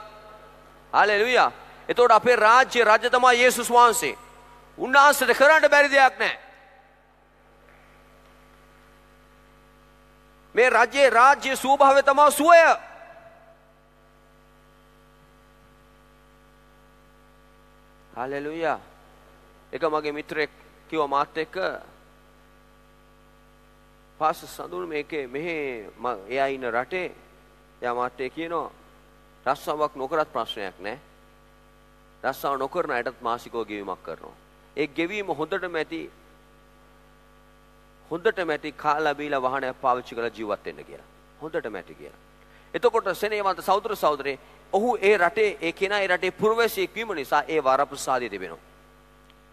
හලෙලුයා. එතකොට අපේ රාජ්‍ය රජ තමයි යේසුස් වහන්සේ. උන්වහන්සේට කරන්න බැරි දෙයක් නැහැ. මේ රජයේ රාජ්‍ය ස්වභාවය තමයි සුවය. හලෙලුයා. එක මගේ මිත්‍රෙක් කිව්වා මාත් එක්ක පාස් සඳුන් මේකේ මෙහි එයා ඉන්න රටේ එයා මාත් එක්ක කියනවා රස්සාවක් නොකරත් ප්‍රශ්නයක් නැහැ. රස්සාව නොකරන අයටත් මාසිකව ගෙවීමක් කරනවා. ඒ ගෙවීම හොඳටම ඇති හොඳටම ඇති කාලා බීලා වාහනයක් පාවිච්චි කරලා ජීවත් වෙන්න කියලා. හොඳටම ඇති කියලා. එතකොට සෙනෙහවන්ත සහෝදර සහෝදරේ ඔහු ඒ රටේ ඒ කෙනා ඒ රටේ පුරවැසියෙක් වීම නිසා ඒ වරප්‍රසාදය තිබෙනවා.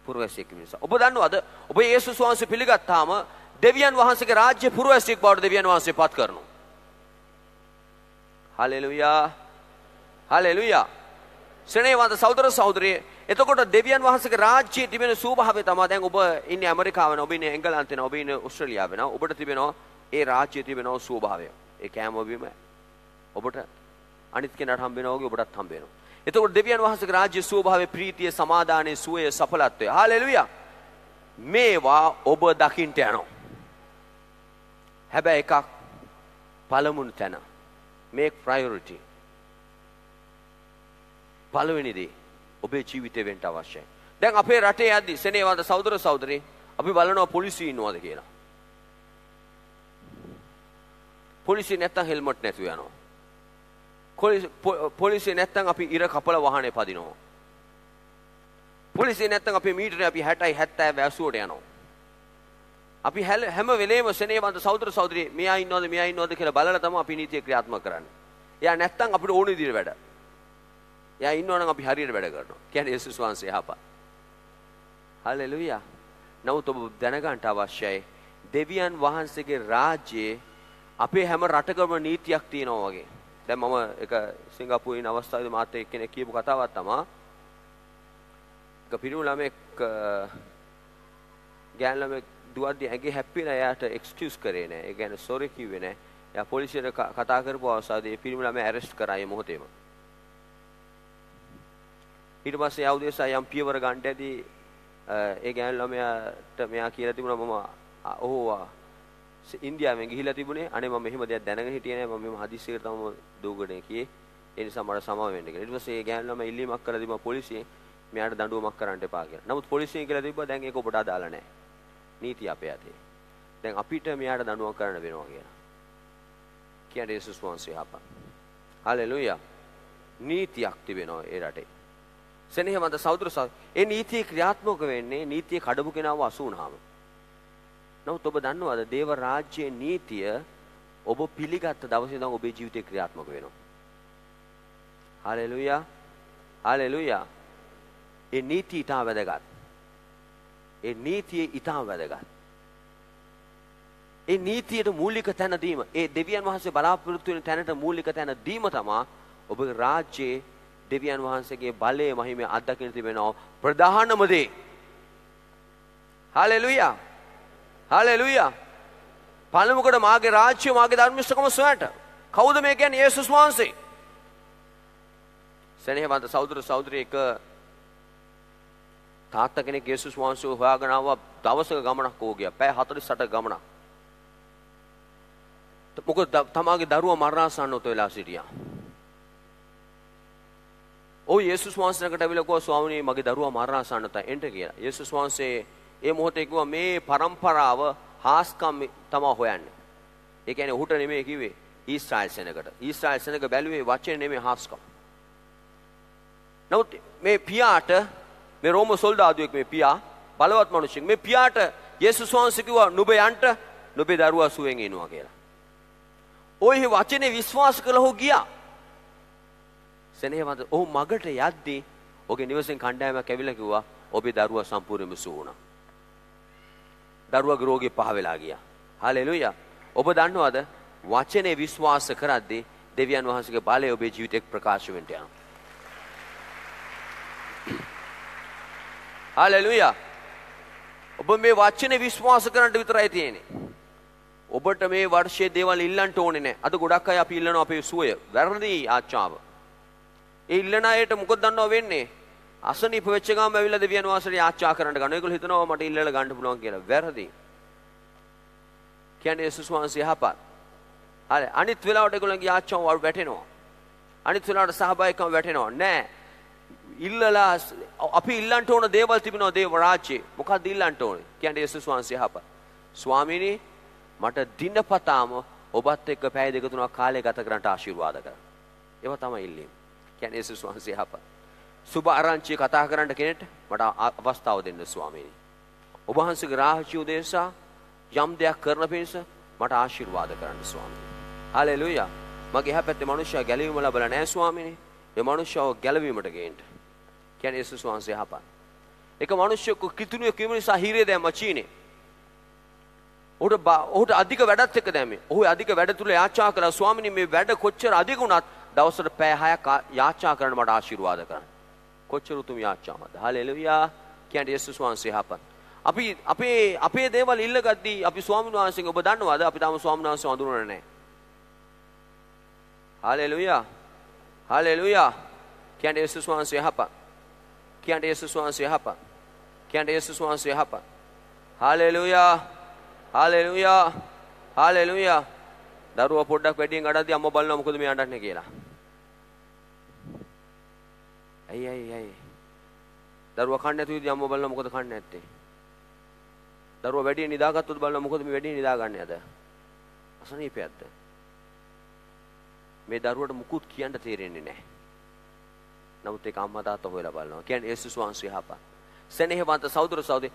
පුරවැසියෙක් වීම නිසා. ඔබ දන්නවද? ඔබ යේසුස් වහන්සේ පිළිගත්තාම දෙවියන් වහන්සේගේ රාජ්‍ය පුරවැසියෙක් බවට දෙවියන් වහන්සේ පත් කරනවා. හලෙලුයා. හලෙලුයා. ශ්‍රේණිවන්ත සහෝදර සහෝදරිය එතකොට දෙවියන් වහන්සේගේ රාජ්‍යයේ තිබෙන ස්වභාවය තමයි දැන් ඔබ ඉන්නේ ඇමරිකාවේ ඔබ ඉන්නේ එංගලන්තේ ඔබ ඉන්නේ ඕස්ට්‍රේලියාවේ ඔබට තිබෙනවා ඒ රාජ්‍යයේ තිබෙන ස්වභාවය. ඒ කෑම බීම ඔබට අනිත් කෙනාට හම්බ වෙනවා වගේ ඔබටත් හම්බ වෙනවා. එතකොට දෙවියන් වහන්සේගේ රාජ්‍ය ස්වභාවයේ ප්‍රීතිය, සමාදානයේ, සුවය, සඵලත්වය. හාලෙලුයා. මේවා ඔබ දකින්ට යනවා. හැබැයි එකක් පළමුණු තැන. Make priority. පළවෙනි දේ ඔබේ ජීවිතේ වෙන්න අවශ්‍යයි. දැන් අපේ රටේ යද්දි සෙනෙහවන්ත සහෝදර සහෝදරි අපි බලනවා පොලිසිය ඉන්නවද කියලා. පොලිසිය නැත්තම් හෙල්මට් නැතුව යනවා. පොලිසිය නැත්තම් අපි ඉර කපල වාහනේ පදිනවා. පොලිසිය නැත්තම් අපේ මීටරේ අපි 60යි 70 80ට යනවා. අපි හැම වෙලේම සෙනෙහවන්ත සහෝදර සහෝදරි මෙයා ඉන්නවද මෙයා ඉන්නවද කියලා බලලා තමයි අපි නීතිය ක්‍රියාත්මක කරන්නේ. එයා නැත්තම් අපිට ඕන විදිහට වැඩ. එයා ඉන්නවනම් අපි හරියට වැඩ කරනවා. කියන්නේ යේසුස් වහන්සේ යහපත්. හලෙලුයා. නමුත් ඔබ දැනගන්න අවශ්‍යයි දෙවියන් වහන්සේගේ රාජ්‍යයේ අපේ හැම රටකම නීතියක් තියෙනවා වගේ. දැන් මම එක සිංගප්පූරුවේ ඉන්න අවස්ථාවේදී මාත් එක්කෙනෙක් කියපු කතාවක් තමයි. එක පිරිමි ළමෙක් ගෑන් ළමෙක් දුවද්දි ඇඟේ හැප්පිලා එයාට එක්ස්කියුස් කරේ නැහැ. ඒ කියන්නේ සෝරි කිව්වේ නැහැ. එයා පොලිසියට ක- කතා කරපු අවස්ථාවේ ඒ පිරිමි ළමයා ඇරෙස්ට් කරා ඒ මොහොතේම. ඊට පස්සේ එයා උදෙසා යම් පියවර ගන්නට ඇදී ඒ ගෑනු ළමයාට මෙයා කියලා තිබුණා මම අ- ඔහු ආ, ස- ඉන්දියාවෙන් ගිහිලා තිබුණේ. අනේ මම මෙහෙම දෙයක් දැනගෙන හිටියේ නෑ. මම මෙහෙම හදිස්සියකට තමයි දූගණේ කියේ. ඒ නිසා මට සමාව වෙන්න කියලා. ඊට පස්සේ ඒ ගෑනු ළමයා ඉල්ලීමක් කරලා තිබුණා පොලිසියෙන් මෙයාට දඬුවමක් කරන්න එපා කියලා. නමුත් පොලිසියෙන් කියලා තිබ්බා දැන් ඒක ඔබට අදාළ නෑ. නීතිය අපේ අතේ. දැන් අපිට මෙයාට දඬුවම් කරන්න වෙනවා කියලා. කියන්නේ යේසුස් වහන්සේ හපා. හලෙලූයා. නීතියක් තිබෙනවා ඒ රටේ. සෙනෙහවන්ත සහෝදර සහෝ ඒ නීතිය ක්‍රියාත්මක වෙන්නේ නීතිය කඩපු කෙනාව අසු වුණාම. නමුත් ඔබ දන්නවද දේව රාජ්‍යයේ නීතිය ඔබ පිළිගත්ත දවසේ ඉඳන් ඔබේ ජීවිතේ ක්‍රියාත්මක වෙනවා. හලෙලූයා. හලෙලූයා. ඒ නීතිය ඊටා වැදගත්. ඒ නීතිය ඊටා වැදගත්. ඒ නීතියට මූලික තැන දීම, ඒ දෙවියන් වහන්සේ බලාපොරොත්තු වෙන තැනට මූලික තැන දීම තමයි ඔබගේ රාජ්‍යයේ දෙවියන් වහන්සේගේ බලය මහිමය අත්දකින්න තිබෙනවා ප්‍රධානම දේ. හලෙලුයා. හලෙලුයා. පළමුකොට මාගේ රාජ්‍ය මාගේ ධර්මිෂ්ඨකම සොයන්ට. කවුද මේ කියන්නේ යේසුස් වහන්සේ? සෙනෙහවන්ත සහෝදර සහෝදරිය එක තාත්තා කෙනෙක් යේසුස් වහන්සේව හොයාගෙන ආවා දවසක ගමනක් ඕ ගියා. පැය 48 ගමනක්. මොකද ද- තමාගේ දරුවා මරණාසන්නව වෙලා සිටියා. ඔව් යේසුස් වහන්සේකට ඇවිල්ලා කිව්වා ස්වාමීනි මගේ දරුවා මරණාසන්නතයි එන්න කියලා. යේසුස් වහන්සේ ඒ මොහොතේ කිව්වා මේ પરම්පරාව හාස්කම් තමයි හොයන්නේ. ඒ කියන්නේ ඔහුට නෙමෙයි කිව්වේ ඊශ්‍රායල් සෙනගට. ඊශ්‍රායල් සෙනග බැලුවේ වචනේ නෙමෙයි හාස්කම්. නමුත් මේ පියාට මේ රෝම සොල්දාදුවෙක් මේ පියා බලවත් මිනිසෙක් මේ පියාට යේසුස් වහන්සේ කිව්වා නුඹ යන්න නුඹේ දරුවා සුවෙන් ඉනවා කියලා. ඔය වචනේ විශ්වාස කළ ඔහු ගියා. සෙනෙහවන්ත ඔහු මගට යද්දී ඔහුගේ නිවසෙන් කණ්ඩායමක් ඇවිල්ලා කිව්වා ඔබේ දරුවා සම්පූර්ණයෙන්ම සුව වුණා. දරුවාගේ රෝගේ පහ වෙලා ගියා. හලෙලුයා. ඔබ දන්නවද වචනේ විශ්වාස කරද්දී දෙවියන් වහන්සේගේ බලය ඔබේ ජීවිතේ ප්‍රකාශ වෙන්න යනවා. හලෙලුයා. ඔබ මේ වචනේ විශ්වාස කරන්න විතරයි තියෙන්නේ. ඔබට මේ වර්ෂයේ දේවල් ඉල්ලන්න ඕනේ නැහැ. අද ගොඩක් අය අපි ඉල්ලනවා අපේ සුවය. වැරදි ආච්චාව. ඒ ඉල්ලන අයට මොකද දන්නව වෙන්නේ? අසනීප වෙච්ච ගාම ඇවිල්ලා දෙවියන් වහන්සේට යාච්චා කරන්න ගන්න. ඒගොල්ලෝ හිතනවා මට ඉල්ලලා ගන්න පුළුවන් කියලා. වැරදි. කියන්නේ යේසුස් වහන්සේ යහපත්. හරි අනිත් වෙලාවට ඒගොල්ලන්ගේ යාච්චාව වල් වැටෙනවා. අනිත් වෙලාවට සහභාගීකම් වැටෙනවා. නෑ. ඉල්ලලා අපි ඉල්ලන්ට ඕන දේවල් තිබෙනවා දේව රාජ්‍යේ. මොකක්ද ඉල්ලන්ට ඕනේ? කියන්නේ යේසුස් වහන්සේ යහපත්. ස්වාමීනි මට දිනපතාම ඔබත් එක්ක පැය දෙක තුනක් කාලය ගත කරන්නට ආශිර්වාද කරන්න. ඒවා තමයි ඉල්ලීම. කියන්නේ යේසුස් වහන්සේ යහපත්. සුබ ආරංචිය කතා කරන්න කෙනෙක්ට මට අ- අවස්ථාව දෙන්න ස්වාමීනි. ඔබ වහන්සේගේ රාජ්‍ය උදෙසා යම් දෙයක් කරන පිණිස මට ආශිර්වාද කරන්න ස්වාමීනි. හලෙලුයා. මගේ එහා පැත්තේ මිනිස්සයා ගැලවීම ලැබලා නැහැ ස්වාමීනි. ඒ මිනිස්සාව ගැලවීමට ගේන්න. කියන්නේ යේසුස් වහන්සේ යහපත්. එක මිනිස්සෙකු කිතුණුවේ කිම නිසා හිරේ දැම්ම චීනේ. ඔහුට බා- ඔහුට අධික වැඩත් එක්ක දැම්මේ. ඔහු අධික වැඩ තුල යාචනා කළා ස්වාමීනි මේ වැඩ කොච්චර අධික වුණත් දවසට පැය 6ක් යාචනා කරන්න මට ආශිර්වාද කරන්න. කොච්චර උතුම් යාචනාවක්ද? හලෙලුයා. කියන්නේ යේසුස් වහන්සේ යහපත්. අපි අපේ අපේ දේවල් ඉල්ලගද්දී අපි ස්වාමීන් වහන්සේගෙන් ඔබ දන්නවද අපි තාම ස්වාමීන් වහන්සේ වඳුරන්නේ නැහැ. හලෙලුයා. හලෙලුයා. කියන්නේ යේසුස් වහන්සේ යහපත්. කියන්නේ යේසුස් වහන්සේ යහපත්. කියන්නේ යේසුස් වහන්සේ යහපත්. හලෙලුයා. හලෙලුයා. හලෙලුයා. දරුවා පොඩ්ඩක් වැඩියෙන් අඩද්දී අම්මා බලනවා මොකද මේ අඬන්නේ කියලා. ඇයි ඇයි ඇයි. දරුවා කන්නේ නැතුව ඉතින් අම්මා බලනවා මොකද කන්නේ නැත්තේ. දරුවා වැඩියෙන් නිදාගත්තොත් බලනවා මොකද මේ වැඩියෙන් නිදාගන්නේ අද. අසනීපයක්ද? මේ දරුවට මුකුත් කියන්න තේරෙන්නේ නැහැ. නමුත් ඒක අම්මා තාත්තා හොයලා බලනවා. කියන්නේ යේසුස් වහන්සේ යහපත්. සෙනෙහවන්ත සහෝදර සහෝදරි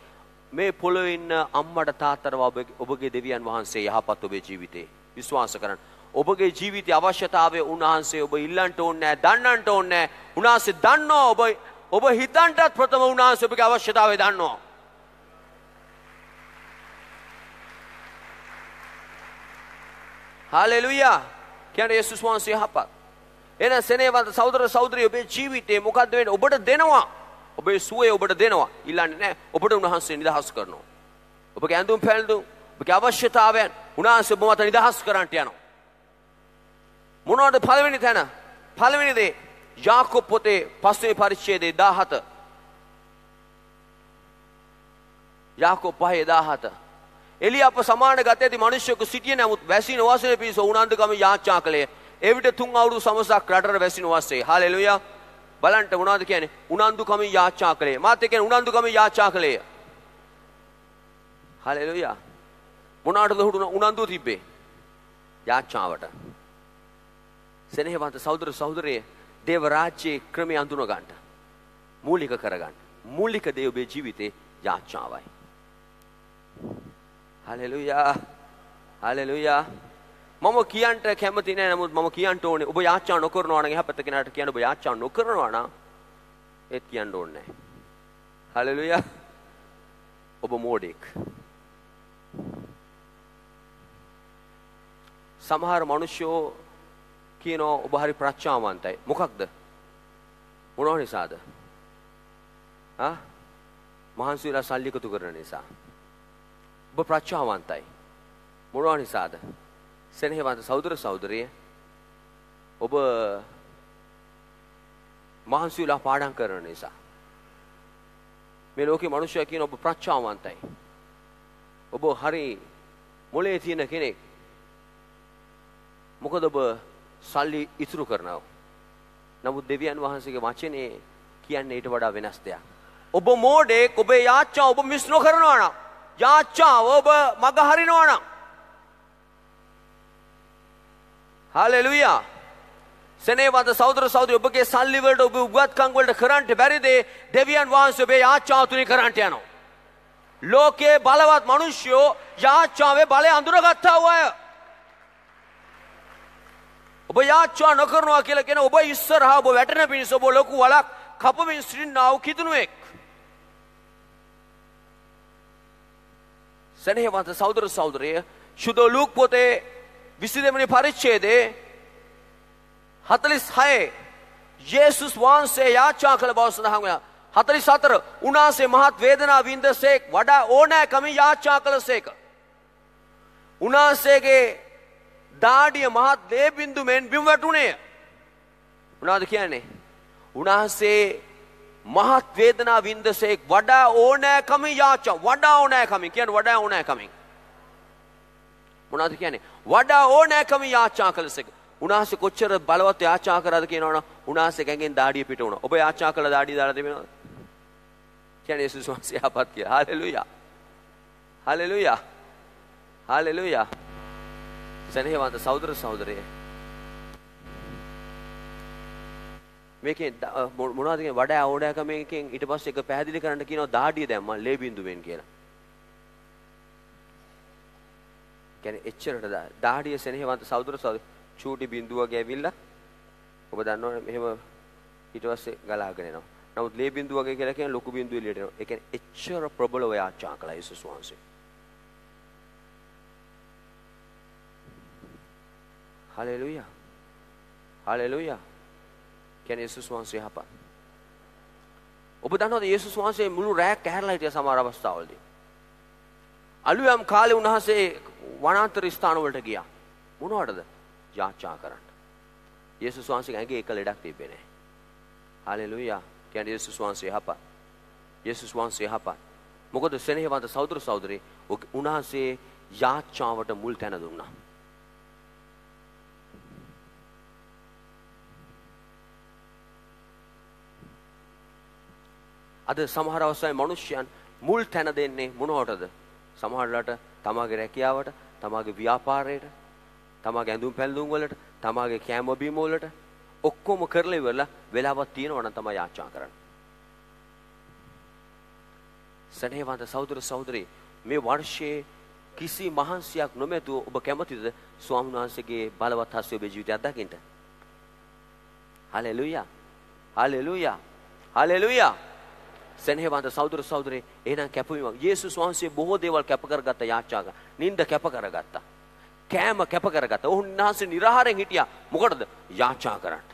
මේ පොළොවේ ඉන්න අම්මට තාත්තට ඔබගේ ඔබගේ දෙවියන් වහන්සේ යහපත් ඔබේ ජීවිතේ විශ්වාස කරන්න. ඔබගේ ජීවිතයේ අවශ්‍යතාවය උන්වහන්සේ ඔබ ඉල්ලන්ට ඕනේ නැහැ, දන්නන්ට ඕනේ නැහැ. උන්වහන්සේ දන්නවා ඔබ ඔබ හිතන්ටත් ප්‍රථම උන්වහන්සේ ඔබගේ අවශ්‍යතාවය දන්නවා. හාලෙලුයා. කියන්නේ යේසුස් වහන්සේ යහපත්. එන සෙනෙහවන්ත සහෝදර සහෝදරිය ඔබේ ජීවිතේ මොකද්ද වෙන්නේ? ඔබට දෙනවා. ඔබේ සුවය ඔබට දෙනවා. ඉල්ලන්නේ නැහැ. ඔබට උන්වහන්සේ නිදහස් කරනවා. ඔබගේ ඇඳුම් පැළඳුම් ඔබගේ අවශ්‍යතාවයන් උන්වහන්සේ ඔබ මත නිදහස් කරන්නට යනවා. මොනවද පළවෙනි තැන? පළවෙනි දේ යාකෝබ් පොතේ පස්වෙනි පරිච්ඡේදයේ 17 යාකෝබ් 5 17 එලියාප සමාන ගත ඇති මිනිසෙකු සිටියේ නමුත් වැසි නොවසන පිණිස උනන්දුකම යාචනා කළේ. එවිට තුන් අවුරුදු සමසක් රටට වැසි නොවස්සේ. හාලෙලුයා. බලන්න මොනවද කියන්නේ? උනන්දුකම යාචනා කළේ. මාත් කියන්නේ උනන්දුකම යාචනා කළේ. හාලෙලුයා. මොනකටද උනන්දුව තිබ්බේ? යාචනාවට. සෙනෙහවන්ත සහෝදර සහෝදරිය දේව රාජ්‍යයේ ක්‍රමය අඳුන ගන්න. මූලික කරගන්න. මූලික දේ ඔබේ ජීවිතේ යාචනාවයි. හලෙලුයා හලෙලුයා මම කියන්ට කැමති නෑ නමුත් මම කියන්න ඕනේ ඔබ යාච්චා නොකරනවා නම් එහා පැත්ත කෙනාට කියන්න ඔබ යාච්චා නොකරනවා නම් ඒත් කියන්න ඕනේ නෑ හලෙලුයා ඔබ මෝඩෙක් සමහර මිනිස්සුෝ කියනවා ඔබ හරි ප්‍රඥාවන්තයි මොකක්ද මොනව නිසාද ආ මහන්සි වෙලා සල්ලි එකතු කරන නිසා ඔබ ප්‍රඥාවන්තයි. මොනවා නිසාද? සෙනෙහවන්ත සහෝදර සහෝදරිය ඔබ මහන්සි වෙලා පාඩම් කරන නිසා. මේ ලෝකේ මිනිස්සුයා කියන ඔබ ප්‍රඥාවන්තයි. ඔබ හරි මොලේ තියෙන කෙනෙක්. මොකද ඔබ සල්ලි ඉතුරු කරනවා. නමුත් දෙවියන් වහන්සේගේ වචනේ කියන්නේ ඊට වඩා වෙනස් දෙයක්. ඔබ මෝඩෙක් ඔබේ යාච්චා ඔබ මිස් නොකරනවා නම් යාච්චාව ඔබ මග හරිනවා නම්. හලෙලුයා. සෙනේවන්ත සහෝදර සහෝදරි ඔබගේ සල්ලි වලට ඔබ උගත්කම් වලට කරන්ට බැරිද? දෙවියන් වහන්සේ ඔබේ යාච්චාව තුලින් කරන්ට යනවා. ලෝකයේ බලවත් මිනිස්සුયો යාච්චාවේ බලය අඳුරගත්තා වූ අය. ඔබ යාච්චා නොකරනවා කියලා කියන ඔබ ඉස්සරහා ඔබ වැටෙන පිණිස ඔබ ලොකු වලක් කපමින් සිටින්නා වූ කිතුණුවෙක් සැනහෙවන්ත සෞදර සෞදරය ශුද ලූක් පොතේ විසිදමනි පරිච්චේදේ හතලිස් හය යේසුස් වහන්සේ යාචා කළ බව සඳහන් වෙනවා. හතලිස් අතර උනාසේ මහත් වේදනා වින්දසේක් වඩා ඕනෑ කමින් යාචා කළසේක. උනාසේගේ දාඩිය මහත් දේබින්දු මෙන් බිම් වැටුණේ. උනාද කියන්නේ. උනාසේ මහත් වේදනා වින්දසෙක් වඩා ඕනෑකම යාච වඩා ඕනෑකමින් කියන වඩා ඕනෑකමින් මොනවද කියන්නේ වඩා ඕනෑකම යාචා කළසෙක උනාසේ කොච්චර බලවත් යාචා කරාද කියනවනම් උනාසේ ගැඟෙන් දාඩිය පිට වුණා ඔබ යාචා කළ දාඩිය දාලා තිබෙනවද කියන්නේ යේසුස් වහන්සේ ආපත් කියලා හalleluya හalleluya හalleluya සනේහවන්ත සහෝදර සහෝදරිය මේකෙන් මොනවද කියන්නේ වඩා ඕඩෑකමකින් ඊට පස්සේ එක පැහැදිලි කරන්න කියනවා දාඩිය දැම්මා ලේ බින්දුවෙන් කියලා. කියන්නේ එච්චරට දාඩිය සෙනෙහවන්ත සහෝදර සහෝදර චූටි බින්දුවගේ ඇවිල්ලා ඔබ දන්නවනේ මෙහෙම ඊට පස්සේ ගලාගෙන එනවා. නමුත් ලේ බින්දුව වගේ කියලා කියන්නේ ලොකු බින්දුව එළියට එනවා. ඒ කියන්නේ එච්චර ප්‍රබලව යාචා කළා යේසුස් වහන්සේ. හalleluya. හalleluya. කියන්නේ යේසුස් වහන්සේ යහපත්. ඔබ දන්නවද යේසුස් වහන්සේ මුළු රැයක් ඇහැරලා හිටිය සමහර අවස්ථාවලදී. අලුයම් කාලේ උන්වහන්සේ වනාන්තර ස්ථාන වලට ගියා. මොනවටද? යාචනා කරන්න. යේසුස් වහන්සේගේ ඇඟේ එක ලෙඩක් තිබ්බේ නැහැ. හalleluya. කියන්නේ යේසුස් වහන්සේ යහපත්. යේසුස් වහන්සේ යහපත්. මොකද සෙනෙහවන්ත සහෝදර සහෝදරි උන්වහන්සේ යාචාවට මුල් තැන දුන්නා. අද සමහර අවස්ථාවේ මිනිස්යන් මුල් තැන දෙන්නේ මොනවටද? සමහරලාට තමාගේ රැකියාවට, තමාගේ ව්‍යාපාරයට, තමාගේ ඇඳුම් පැළඳුම් වලට, තමාගේ කෑම බීම වලට ඔක්කොම කරලා ඉවරලා වෙලාවක් තියෙනවා නම් තමයි යාචනා කරන්නේ. සනේවන්ත සහෝදර සහෝදරි මේ වර්ෂයේ කිසි මහන්සියක් නොමැතුව ඔබ කැමතිද ස්වාමීන් වහන්සේගේ බලවත් හස්තය ඔබේ ජීවිතය අත්දකින්න? හලෙලුයා. හලෙලුයා. හලෙලුයා. සෙනෙහවන්ත සහෝදර සහෝදරේ එහෙනම් කැපවීම යේසුස් වහන්සේ බොහෝ දේවල් කැප කරගත්ත යාචාක නිନ୍ଦ කැප කරගත්තා කෑම කැප කරගත්තා උන්වහන්සේ නිරහරෙන් හිටියා මොකටද යාචා කරන්න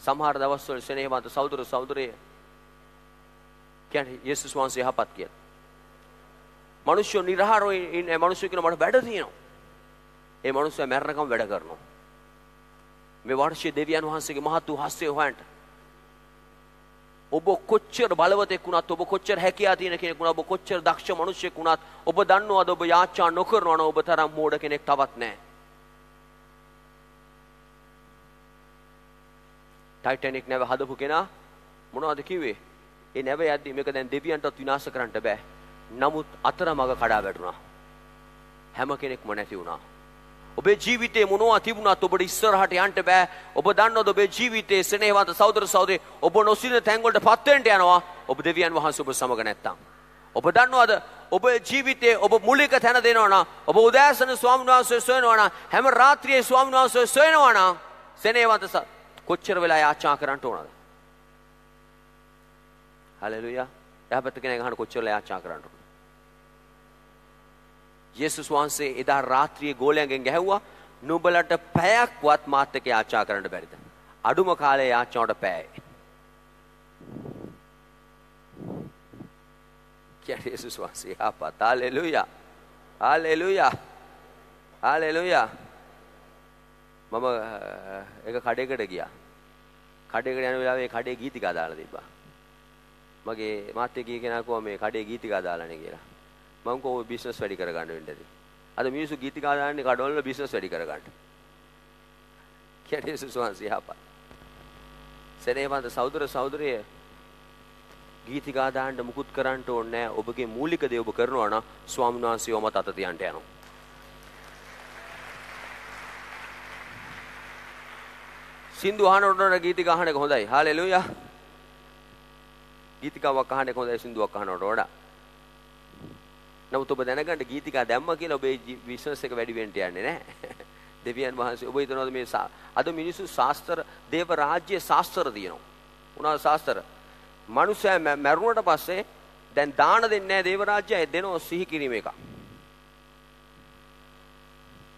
සමහර දවස්වල සෙනෙහවන්ත සහෝදර සහෝදරේ කියන්නේ යේසුස් වහන්සේ යහපත් කියලා. මිනිස්සු නිර්හාරෝ ඉන්නේ මිනිස්සු කියන මට වැඩ තියෙනවා. ඒ මිනිස්සු මැරණකම් වැඩ කරනවා. මේ වර්ෂයේ දෙවියන් වහන්සේගේ මහත් වූ හස්තය හොයන්ට. ඔබ කොච්චර බලවතෙක් වුණත් ඔබ කොච්චර හැකියා තියෙන කෙනෙක් වුණත් ඔබ කොච්චර දක්ෂ මිනිසෙක් වුණත් ඔබ දන්නවද ඔබ යාච්ඡා නොකරනවා නම් ඔබ තරම් මෝඩ කෙනෙක් තවත් නැහැ. ටයිටැනික් නැව හදපු කෙනා මොනවද කිව්වේ? ඒ නැව යද්දි මේක දැන් දෙවියන්ටත් විනාශ කරන්න බෑ. නමුත් අතරමඟ කඩා වැටුණා. හැම කෙනෙක්ම නැති වුණා. ඔබේ ජීවිතේ මොනවා තිබුණත් ඔබට ඉස්සරහට යන්න බෑ. ඔබ දන්නවද ඔබේ ජීවිතේ ස්නේහවන්ත සහෝදර සහෝදරි ඔබ නොසින තැන් වලට පත් වෙන්න යනවා. ඔබ දෙවියන් වහන්සේ ඔබ සමග නැත්තම්. ඔබ දන්නවද ඔබේ ජීවිතේ ඔබ මුලික තැන දෙනවා නම් ඔබ උදෑසන ස්වාමීන් වහන්සේ සොයනවා නම් හැම රාත්‍රියේ ස්වාමීන් වහන්සේ සොයනවා නම් ස්නේහවන්ත කොච්චර වෙලා යාචනා කරන්න ඕනද? හලෙලුයා. එහා පැත්ත කෙනෙක් අහන කොච්චර වෙලා යාචනා කරන්න ඕනද? යේසුස් වහන්සේ එදා රාත්‍රියේ ගෝලයන්ගෙන් ගැහැව්වා නුඹලට පැයක්වත් මාත් එක්ක යාචනා කරන්න බැරිද? අඩුම කාලේ යාචනාවට පැයයි. කියන්නේ යේසුස් වහන්සේ ආපත්. හalleluya. හalleluya. හalleluya. මම එක කඩේකට ගියා. කඩේකට යන වෙලාවේ කඩේ ගීතිකා දාලා තිබ්බා. මගේ මාත්‍ය කී කෙනා කිව්වා මේ කඩේ ගීතිකා දාලානේ කියලා. මම කෝ බිස්නස් වැඩි කරගන්න වෙන්නද? අද මිනිස්සු ගීතිකා දාන්නේ කඩවල බිස්නස් වැඩි කරගන්න. කියන්නේ යේසුස් වහන්සේ ආපත්. සෙනෙහවන්ත සහෝදර සහෝදරිය ගීතිකා දාන්න මුකුත් කරන්න ඕනේ නැහැ. ඔබගේ මූලික දේ ඔබ කරනවා නම් ස්වාමීන් වහන්සේ ඔම තත තියන්න යනවා. සින්දු අහනකොට ගීතිකා අහන එක හොඳයි. හාලෙලූයා. ගීතිකාවක් අහන එක හොඳයි සින්දුවක් අහනවට වඩා. නමුත් ඔබ දැනගන්න ගීතිකා දැම්ම කියලා ඔබේ බිස්නස් එක වැඩි වෙන්න යන්නේ නැහැ. දෙවියන් වහන්සේ ඔබ හිතනවාද මේ අද මිනිස්සු ශාස්ත්‍ර දේව රාජ්‍ය ශාස්ත්‍ර දිනනවා. උනා ශාස්ත්‍ර. මිනිස්සයා මැරුණට පස්සේ දැන් දාන දෙන්නේ නැහැ දේව රාජ්‍යය දෙනවා සිහි කිරීම එක.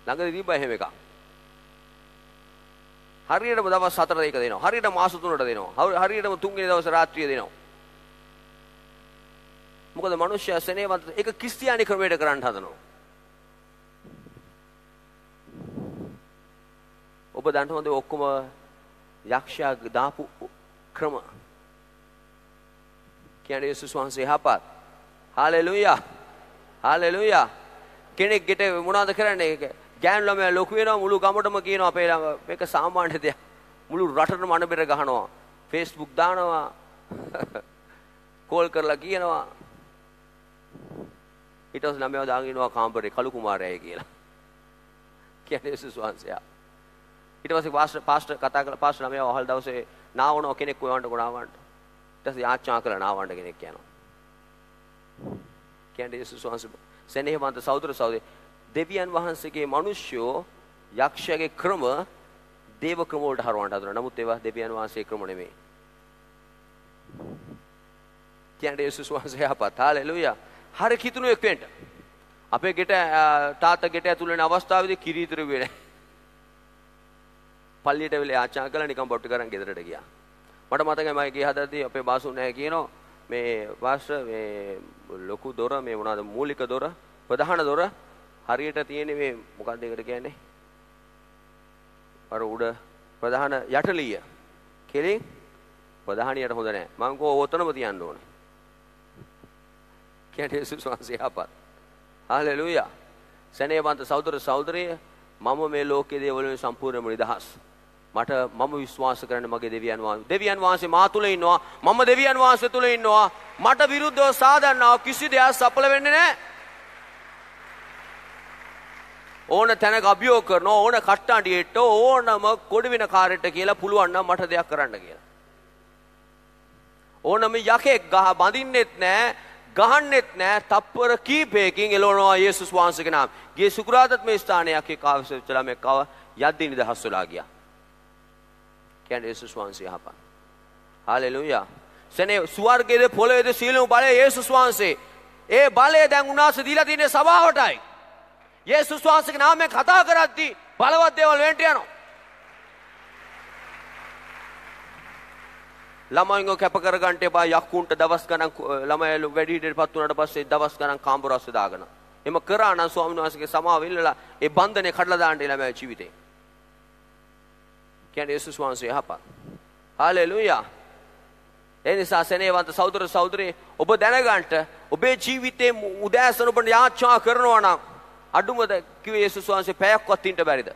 ළඟදී දීපා එහෙම එකක්. හරියටම දවස් 4 දෙක දෙනවා. හරියට මාස 3ට දෙනවා. හරියටම තුන්වෙනි දවස් රාත්‍රිය දෙනවා. මොකද මිනිස්සයා සෙනෙහවන්ත ඒක ක්‍රිස්තියානි ක්‍රමයට කරන්න හදනවා. ඔබ දන්නවද ඔක්කොම යක්ෂයා දාපු ක්‍රම කියන්නේ යේසුස් වහන්සේ යහපත්. හalleluya. හalleluya. කෙනෙක් ගෙට මොනවද කරන්නේ ඒක? ගෑනු ළමයා ලොකු වෙනවා මුළු ගමටම කියනවා අපේ මේක සාමාන්‍ය දෙයක්. මුළු රටටම අනබෙර ගහනවා. Facebook දානවා. කෝල් කරලා කියනවා. ඊට පස්සේ ළමයා දාගෙනවා කාමරේ කළු කුමාරයයි කියලා. කියන්නේ යේසුස් වහන්සේ. ඊට පස්සේ පාස්ටර් පාස්ටර් කතා කරලා පාස්ටර් ළමයා වහල් දවසේ නාවනවා කෙනෙක් කොයවන්න ගොනාවන්න. ඊට පස්සේ යාච්චා කරලා නාවන්න කෙනෙක් යනවා. කියන්නේ යේසුස් වහන්සේ සෙනෙහවන්ත සහෝදර සහෝදරි දෙවියන් වහන්සේගේ මිනිස්සුયો යක්ෂයාගේ ක්‍රම දේව ක්‍රම වලට හරවන්න හදනවා. නමුත් ඒවා දෙවියන් වහන්සේ ක්‍රම නෙමෙයි. කියන්නේ යේසුස් වහන්සේ අපත. හalleluya. හරි කිතුණුවෙක් වෙන්න. අපේ ගෙට තාත්තා ගෙට ඇතුළේ වෙන අවස්ථාවේදී කිරි ඉතුරු වෙන්නේ නැහැ. පල්ලියට වෙලා ආචාර කළා නිකන් බොට්ටු කරන් ගෙදරට ගියා. මට මතකයි මම ගිය හදද්දී අපේ බාසු නැහැ කියනවා මේ වාස්ටර් මේ ලොකු දොර මේ මොනවාද මූලික දොර ප්‍රධාන දොර හරියට තියෙන්නේ මේ මොකක්ද ඒකට කියන්නේ අර උඩ ප්‍රධාන යටලිය කෙලින් ප්‍රධානියට හොඳ නැහැ මං කෝ ඔතනම තියන්න ඕනේ කියන්නේ යේසුස් වහන්සේ ආපත් හalleluya සනේවන්ත සහෝදර සහෝදරිය මම මේ ලෝකයේ දේවල් වලින් සම්පූර්ණයෙන්ම නිදහස්. මට මම විශ්වාස කරන මගේ දෙවියන් වහන්සේ. දෙවියන් වහන්සේ මා තුල ඉන්නවා. මම දෙවියන් වහන්සේ තුල ඉන්නවා. මට විරුද්ධව සාදන්නා කිසි දෙයක් සඵල වෙන්නේ නැහැ. ඕන තැනක අභියෝග කරනවා ඕන කට්ටාඩියට ඕනම කොඩි වෙන කාර්යයට කියලා පුළුවන් නම් මට දෙයක් කරන්න කියලා. ඕනම යකෙක් ගහ බඳින්නෙත් නැහැ. ගහන්නෙත් නැහැ තප්පර කීපයකින් එළවනවා යේසුස් වහන්සේගේ නාම. ගියේ සුකුරාදත් මේ ස්ථානයක් එක්ක ආවිසෙච්චලා මේක කව යද්දී නිදහස් වෙලා ගියා. කියන්නේ යේසුස් වහන්සේ යහපන්. හalleluya. සනේ ස්වර්ගයේ පොළොවේද සීලමු බලය යේසුස් වහන්සේ. ඒ බලය දැන් උනාසේ දීලා තියෙන්නේ සභාවටයි. යේසුස් වහන්සේගේ නාමයෙන් කතා කරද්දී බලවත් දේවල් වෙන්න යනවා. ළමයින්ව කැප කරගන්න එපා යක්කුන්ට දවස් ගණන් ළමයි වැඩිහිටියටපත් වුණාට පස්සේ දවස් ගණන් කාමරස්ස දාගෙන. එම කරා නම් ස්වාමීන් වහන්සේගේ සමාව ඉල්ලලා ඒ බන්ධනේ කඩලා දාන්න ළමයි ජීවිතේ. කියන්නේ යේසුස් වහන්සේ යහපත්. හාලෙලූයා. ඒ නිසා සෙනෙහවන්ත සහෝදර සහෝදරේ ඔබ දැනගන්න ඔබේ ජීවිතේ උදෑසන ඔබ යාච්ඡා කරනවා නම් අඩුමද කිව්වේ යේසුස් වහන්සේ පැයක්වත් ඉන්න බැරිද?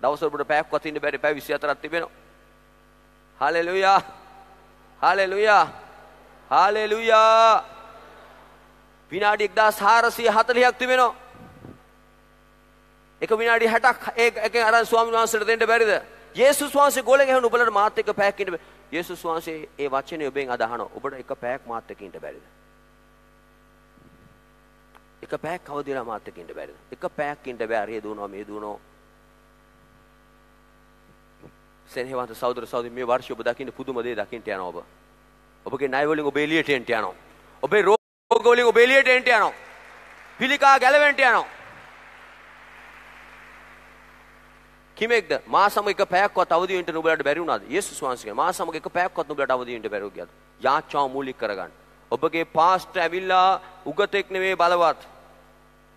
දවසකට ඔබට පැයක්වත් ඉන්න බැරි පැය 24ක් තිබෙනවා. හාලෙලූයා. හාලෙලූයා. හාලෙලූයා. විනාඩි 1440ක් තිබෙනවා. එක විනාඩි 60ක් ඒකෙන් අරන් ස්වාමීන් වහන්සේට දෙන්න බැරිද? යේසුස් වහන්සේ ගෝලෙ ගහන ඔබලට මාත් එක්ක පැයක් ඉන්න බෑ. යේසුස් වහන්සේ ඒ වචනේ ඔබෙන් අදහනවා. ඔබට එක පැයක් මාත් එක්ක ඉන්න බැරිද? එක පැයක් කවදිලා මාත් එක්ක ඉන්න බැරිද? එක පැයක් ඉන්න බෑ. අරිය දුවනවා මේ දුවනවා. සෙනෙහවන්ත සහෝදර සහෝදරි මේ වර්ෂය ඔබ දකින්න පුදුම දේ දකින්න යනවා ඔබ. ඔබගේ ණය වලින් ඔබ එළියට එන්න යනවා. ඔබේ රෝග වලින් ඔබ එළියට එන්න යනවා. පිළිකා ගැලවෙන්න යනවා. කිමෙක්ද මා සමග එක පැයක්වත් අවදි වෙන්න නුඹලට බැරි වුණාද? යේසුස් වහන්සේගේ මා සමග එක පැයක්වත් නුඹලට අවදි වෙන්න බැරුව ගියාද? යාච්ඡාව මූලික කරගන්න. ඔබගේ පාස්ට් ඇවිල්ලා උගතෙක් නෙවෙයි බලවත්.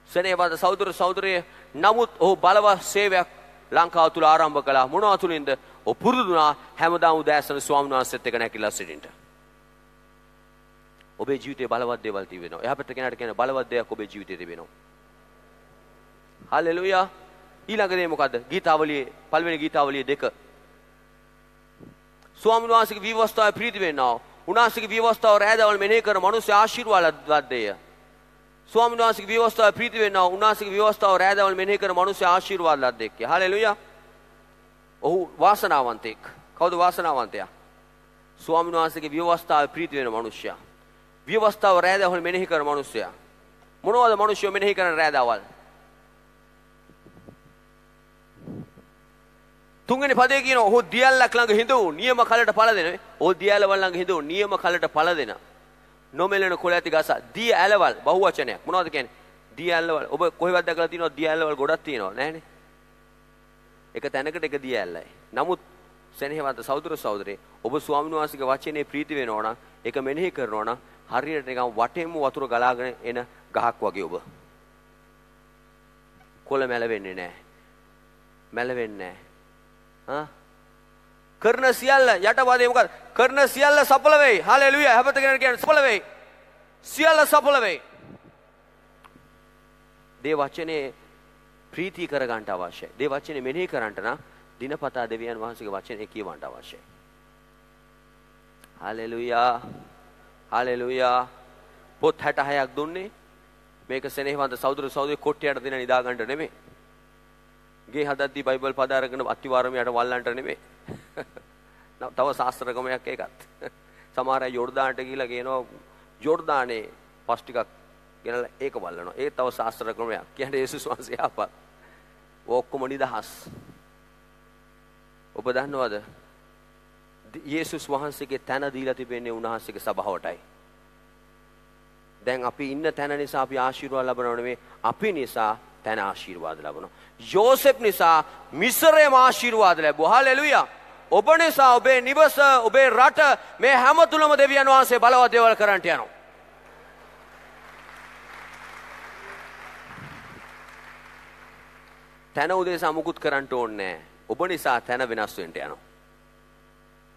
සෙනෙහවන්ත සහෝදර සහෝදරිය නමුත් ඔහු බලවත් සේවයක් ලංකාව තුල ආරම්භ කළා. මොනවා තුලින්ද? ඔහු පුරුදු වුණා හැමදාම උදෑසන ස්වාමීන් වහන්සේත් එක්ක නැකිලා සිටින්න. ඔබේ ජීවිතේ බලවත් දේවල් තිබෙනවා. එහා පැත්ත කෙනාට කියන බලවත් දෙයක් ඔබේ ජීවිතේ තිබෙනවා. හල්ලෙලූයා. ඊළඟ දේ මොකද්ද? ගීතාවලියේ පළවෙනි ගීතාවලියේ දෙක. ස්වාමීන් වහන්සේගේ විවස්ථාවේ ප්‍රීති වෙන්නා. උන්වහන්සේගේ විවස්ථාව රැඳවල් මෙනෙහි කරන මිනිස්සු ආශිර්වාද දෙය. ස්වාමීන් වහන්සේගේ විවස්ථාවේ ප්‍රීති වෙන්නා. උන්වහන්සේගේ විවස්ථාව රැඳවල් මෙනෙහි කරන මිනිස්සු ආශිර්වාද ලද්දෙක්. හalleluya. ඔහු වාසනාවන්තෙක්. කවුද වාසනාවන්තයා? ස්වාමීන් වහන්සේගේ විවස්ථාවේ ප්‍රීති වෙන මිනිසයා. විවස්ථාව රැඳවල් මෙනෙහි කරන මිනිසයා. මොනවද මිනිස්සු මෙනෙහි කරන රැඳවල්? තුන්වෙනි පදේ කියන ඔහු දියල්ලක් ළඟ හිඳු නියම කලට පළ දෙන. ඔහු දියැලවල් ළඟ හිඳු නියම කලට පළ දෙන. නොමෙලෙන කොළ ඇති ගස දී ඇලවල් බහුවචනයක්. මොනවද කියන්නේ? දී ඇල්ලවල්. ඔබ කොහෙවත් දැකලා තියෙනවද දී ඇල්ලවල් ගොඩක් තියෙනව නෑනේ. එක තැනකට එක දී ඇල්ලයි. නමුත් සෙනෙහවන්ත සහෝදර සහෝදරේ ඔබ ස්වාමීන් වහන්සේගේ වචනේ ප්‍රීති වෙනවා නම් ඒක මෙනෙහි කරනවා නම් හරියට නිකන් වටෙන්ම වතුර ගලාගෙන එන ගහක් වගේ ඔබ. කොළ මැලවෙන්නේ නැහැ. මැලවෙන්නේ නැහැ. කරන සියල්ල යටපදේ මොකද? කරන සියල්ල සඵල වෙයි. හalleluya. හැබත කෙනෙක් කියන්නේ සඵල වෙයි. සියල්ල සඵල වෙයි. දේ වචනේ ප්‍රීති කර ගන්නට අවශ්‍යයි. දේ වචනේ මෙනෙහි කරන්නට නම් දිනපතා දෙවියන් වහන්සේගේ වචනේ කියවන්න අවශ්‍යයි. හalleluya. හalleluya. පොත් 66ක් දුන්නේ මේක සෙනෙහවන්ත සහෝදර සහෝදරි කොට්ටියට දෙන නිදා ගන්නට නෙමෙයි. ගේ හදද්දී බයිබල් පද අරගෙන අතිවාරමයට වල්ලන්ට නෙමෙයි. තව ශාස්ත්‍ර ක්‍රමයක් ඒකත්. සමහර අය යෝර්දානට ගිහිල්ලා කියනවා යෝර්දානේ පස් ටිකක් ගෙනලා ඒක වල්ලනවා. ඒ තව ශාස්ත්‍ර ක්‍රමයක්. කියන්නේ යේසුස් වහන්සේ ආපත්. ඔක්කොම නිදහස්. ඔබ දන්නවද? යේසුස් වහන්සේගේ තැන දීලා තිබෙන්නේ උන්වහන්සේගේ සභාවටයි. දැන් අපි ඉන්න තැන නිසා අපි ආශිර්වාද ලබනව නෙමෙයි අපි නිසා තැන ආශිර්වාද ලබනවා. යෝසෙප් නිසා මිස්රයේම ආශිර්වාද ලැබුවා. හalleluya. ඔබ නිසා ඔබේ නිවස, ඔබේ රට මේ හැම තුලම දෙවියන් වහන්සේ බලවත් දේවල් කරන්නට යනවා. තැන උදෙසා මුකුත් කරන්න ඕනේ ඔබ නිසා තැන වෙනස් වෙන්න යනවා.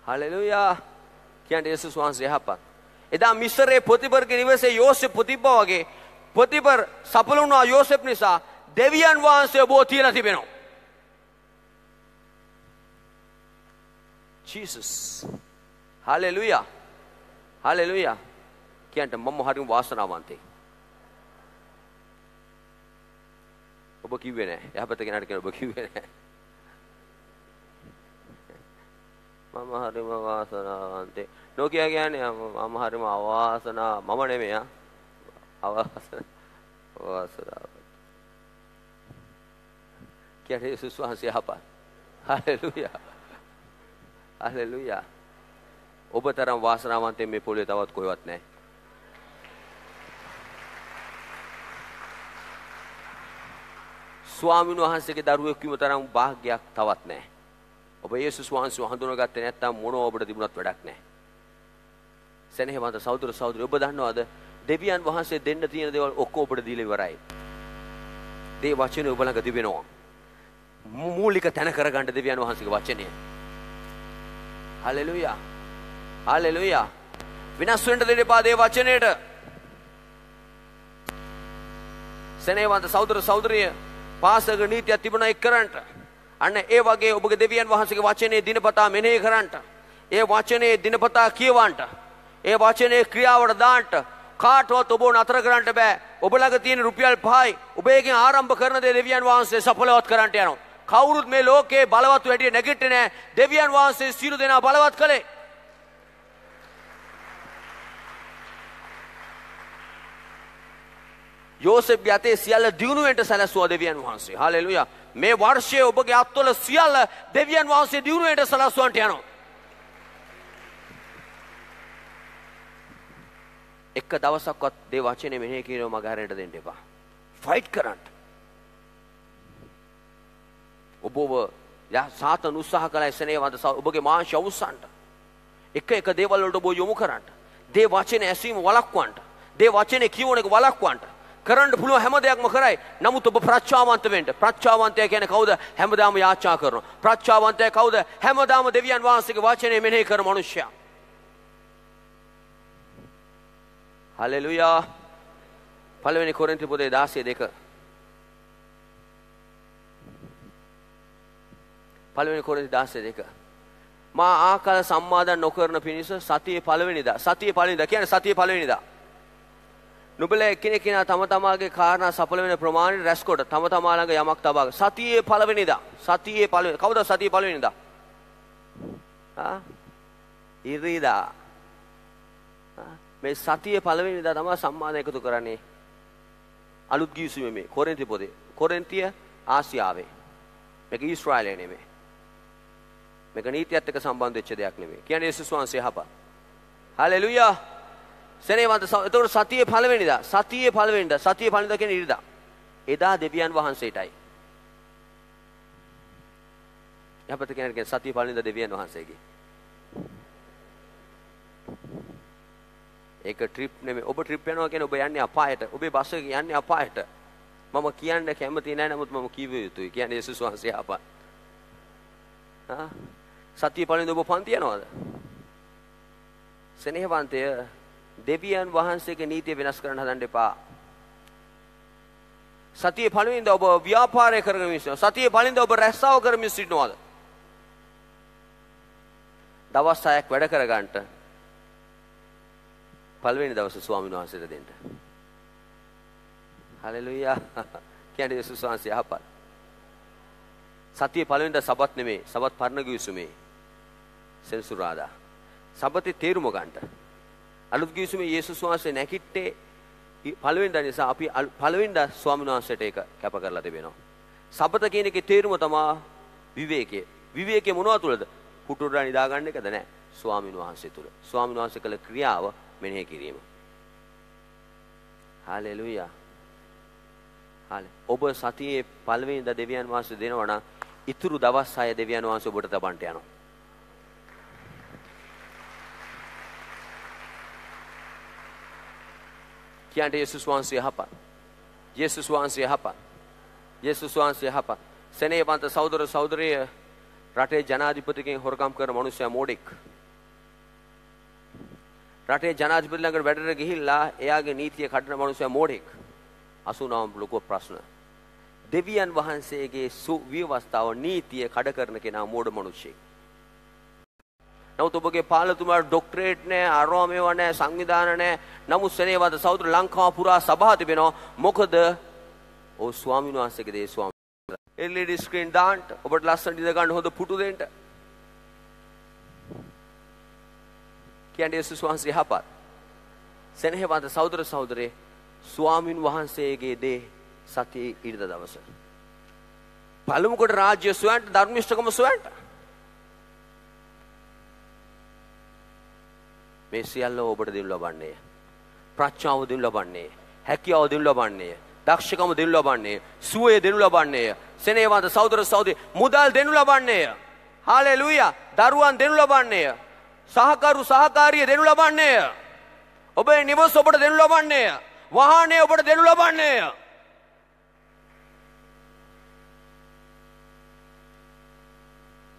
හalleluya. කියන්නේ යේසුස් වහන්සේ යහපත්. එදා මිස්රයේ පොතිපර්ගේ නිවසේ යෝසෙප් පොතිප්පා වගේ පොතිපර් සඵල වුණා යෝසෙප් නිසා දෙවියන් වහන්සේ ඔබව තියලා තිබෙනවා. Jesus. හalleluya. හalleluya. කියන්ට මම හරිම වාසනාවන්තයි. ඔබ කිව්වේ නෑ. යහපත කෙනාට කියන ඔබ කිව්වේ නෑ. මම හරිම වාසනාවන්තේ. නොකිය කියන්නේ මම හරිම අවාසනා මම නෙමෙයි ආ. අවාසනා. වාසනාව. කියන්නේ යේසුස් වහන්සේ යහපත්. හalleluya. හalleluya. ඔබ තරම් වාසනාවන්තයෙක් මේ පොළේ තවත් කොහෙවත් නැහැ. ස්වාමීන් වහන්සේගේ දරුවෙක් වීම තරම් වාග්යක් තවත් නැහැ. ඔබ යේසුස් වහන්සේව හඳුනාගත්තේ නැත්නම් මොනව ඔබට තිබුණත් වැඩක් නැහැ. සෙනෙහවන්ත සහෝදර සහෝදරි ඔබ දන්නවද දෙවියන් වහන්සේ දෙන්න තියෙන දේවල් ඔක්කොම ඔබට දීලා ඉවරයි. දේ වචනේ ඔබ ළඟ තිබෙනවා. මූලික තැන කරගන්න දෙවියන් වහන්සේගේ වචනය. හලෙලුයා. හලෙලුයා. විනාශ වෙන්න දෙන්න එපා දේ වචනේට. සෙනෙහවන්ත සහෝදර සහෝදරිය පාසක නීතියක් තිබුණා එක් කරන්ට. අන්න ඒ වගේ ඔබගේ දෙවියන් වහන්සේගේ වචනේ දිනපතා මෙනෙහි කරන්ට. ඒ වචනේ දිනපතා කියවන්ට. ඒ වචනේ ක්‍රියාවට දාන්නට කාටවත් ඔබ නතර කරන්න බෑ. ඔබ ළඟ තියෙන රුපියල් 5යි ඔබේකින් ආරම්භ කරන දේ දෙවියන් වහන්සේ සඵලවත් කරන්නට යනවා. කවුරුත් මේ ලෝකේ බලවත් වැඩි නැගිටින්නේ නැහැ. දෙවියන් වහන්සේ සියලු දෙනා බලවත් කළේ. යෝසෙෆ්ගේ අතේ සියල්ල දියුණුවෙන්ට සැලසුවා දෙවියන් වහන්සේ. හාලෙලුයා. මේ වර්ෂයේ ඔබගේ අත්වල සියල්ල දෙවියන් වහන්සේ දියුණුවෙන්ට සලස්වන්නට යනවා. එක දවසක්වත් දේ වචනේ මෙහෙ කියනවා මග හැරෙන්න දෙන්න එපා. ෆයිට් කරන්න. ඔබ ඔබ යා සාතන් උත්සාහ කළා එසනේ වන්ද ඔබගේ මාංශ අවුස්සන්ට. එක එක දේවල් වලට ඔබ යොමු කරන්න. දේ වචනේ ඇසීම වළක්වන්න. දේ වචනේ කියවන එක වළක්වන්න. කරන්න පුළුවන් හැම දෙයක්ම කරයි. නමුත් ඔබ ප්‍රඥාවන්ත වෙන්න. ප්‍රඥාවන්තය කියන්නේ කවුද? හැමදාම යාචනා කරනවා. ප්‍රඥාවන්තය කවුද? හැමදාම දෙවියන් වහන්සේගේ වචනේ මෙනෙහි කරන මනුෂ්‍යයා. හලෙලුයා. පළවෙනි කොරින්ති පොතේ 16 පළවෙනි කොරින්ති 16 මා ආකල සම්මාදන් නොකරන පිණිස සතියේ පළවෙනිදා. සතියේ පළවෙනිදා කියන්නේ සතියේ පළවෙනිදා. නුඹලා එකිනෙක කෙනා තම තමාගේ කාරණා සඵල වෙන ප්‍රමාණය රැස් කොට තම තමා ළඟ යමක් තබා සතියේ පළවෙනිදා සතියේ පළවෙනි. කවුද සතියේ පළවෙනිදා ආ? ඉරිදා. මේ සතියේ පළවෙනිදා තමයි සම්මාන එකතු කරන්නේ. අලුත් ගිවිසුමේ මේ කොරින්ති පොතේ. කොරින්තිය ආසියාවේ. මේක ඊශ්‍රායලයේ නෙමෙයි. මේක නීතියත් එක්ක සම්බන්ධ වෙච්ච දෙයක් නෙමෙයි. කියන්නේ යේසුස් වහන්සේ හපා හලෙලුයා! සෙනේවන්ත එතකොට සතියේ පළවෙනිදා සතියේ පළවෙනිදා සතියේ පළවෙනිදා කියන්නේ ඉරිදා. එදා දෙවියන් වහන්සේටයි. යහපත කියන්නේ සතියේ පළවෙනිදා දෙවියන් වහන්සේගේ. ඒක ට්‍රිප් නෙමෙයි. ඔබ ට්‍රිප් යනවා කියන්නේ ඔබ යන්නේ අපායට. ඔබේ බස් එක යන්නේ අපායට. මම කියන්න කැමති නැහැ නමුත් මම කිව යුතුයි. කියන්නේ යේසුස් වහන්සේ අපා. ආ සතියේ පළවෙනිදා ඔබ පන්ති යනවද? සෙනෙහවන්තය දෙවියන් වහන්සේගේ නීතිය වෙනස් කරන්න හදන්න එපා. සතියේ පළවෙනිද ඔබ ව්‍යාපාරය කරගෙන ඉන්නවා. සතියේ පළවෙනිද ඔබ රැස්සාව කරමින් සිටිනවද? දවස් 6ක් වැඩ කරගන්නට පළවෙනි දවසේ ස්වාමීන් වහන්සේට දෙන්න. හලෙලුයා. කියන්නේ යේසුස් වහන්සේ යහපත්. සතියේ පළවෙනිද සබත් නෙමේ. සබත් පරණ ගිවිසුමේ. සෙන්සුරාදා. සබතේ තේරුම ගන්නට. අලුත් ගිවිසුමේ යේසුස් වහන්සේ නැකිට්ටේ පළවෙනිදා නිසා අපි පළවෙනිදා ස්වාමීන් වහන්සේට ඒක කැප කරලා තිබෙනවා. සබත කියන එකේ තේරුම තමයි විවේකය. විවේකය මොනවා තුලද? පුටුරා නිදා ගන්න එකද නැහැ. ස්වාමීන් වහන්සේ තුල. ස්වාමීන් වහන්සේ කළ ක්‍රියාව මෙනෙහි කිරීම. හාලෙලූයා. හාලේ. ඔබ සතියේ පළවෙනිදා දෙවියන් වහන්සේ දෙනවා නම් ඉතුරු දවස් 6 දෙවියන් වහන්සේ ඔබට තබන්ට යනවා. කියන්ට යේසුස් වහන්සේ යහපත්. යේසුස් වහන්සේ යහපත්. යේසුස් වහන්සේ යහපත්. සෙනෙහවන්ත සහෝදර සහෝදරිය රටේ ජනාධිපතිගෙන් හොරකම් කරන මිනිස්සයා මෝඩෙක්. රටේ ජනාධිපති ළඟට වැඩට ගිහිල්ලා එයාගේ නීතිය කඩන මිනිස්සයා මෝඩෙක්. අසුනාම් ලොකු ප්‍රශ්න. දෙවියන් වහන්සේගේ සුව්‍යවස්ථාව නීතිය කඩ කරන කෙනා මෝඩ මිනිසෙක්. නමුත් ඔබගේ පාලතුමාට ඩොක්ටරේට් නෑ අරවා මේවා නෑ සංවිධාන නෑ. නමුත් සෙනේවද සෞදර ලංකාව පුරා සභා තිබෙනවා. මොකද? ඔව් ස්වාමීන් වහන්සේගේ දේ ස්වාමීන් LED ස්ක්‍රීන් දාන්න. ඔබට ලස්සන ඉඳ ගන්න හොඳ පුටු දෙන්න. කියන්නේ යේසුස් වහන්සේ යහපත්. සෙනෙහවන්ත සහෝදර සහෝදරේ ස්වාමින් වහන්සේගේ දේ සතියේ ඉරිදා දවස. පළමු කොට රාජ්‍ය සොයන්ට ධර්මිෂ්ඨකම සොයන්ට මේ සියල්ල ඔබට දෙනු ලබන්නේ. ප්‍රඥාව දෙනු ලබන්නේ. හැකියාව දෙනු ලබන්නේ. දක්ෂකම දෙනු ලබන්නේ. සුවය දෙනු ලබන්නේ. සෙනෙහවන්ත සහෝදර සහෝදරි මුදල් දෙනු ලබන්නේ. හාලෙලූයා. දරුවන් දෙනු ලබන්නේය. සහකරු සහකාරිය දෙනු ලබන්නේය. ඔබේ නිවස ඔබට දෙනු ලබන්නේය. වාහනය ඔබට දෙනු ලබන්නේය.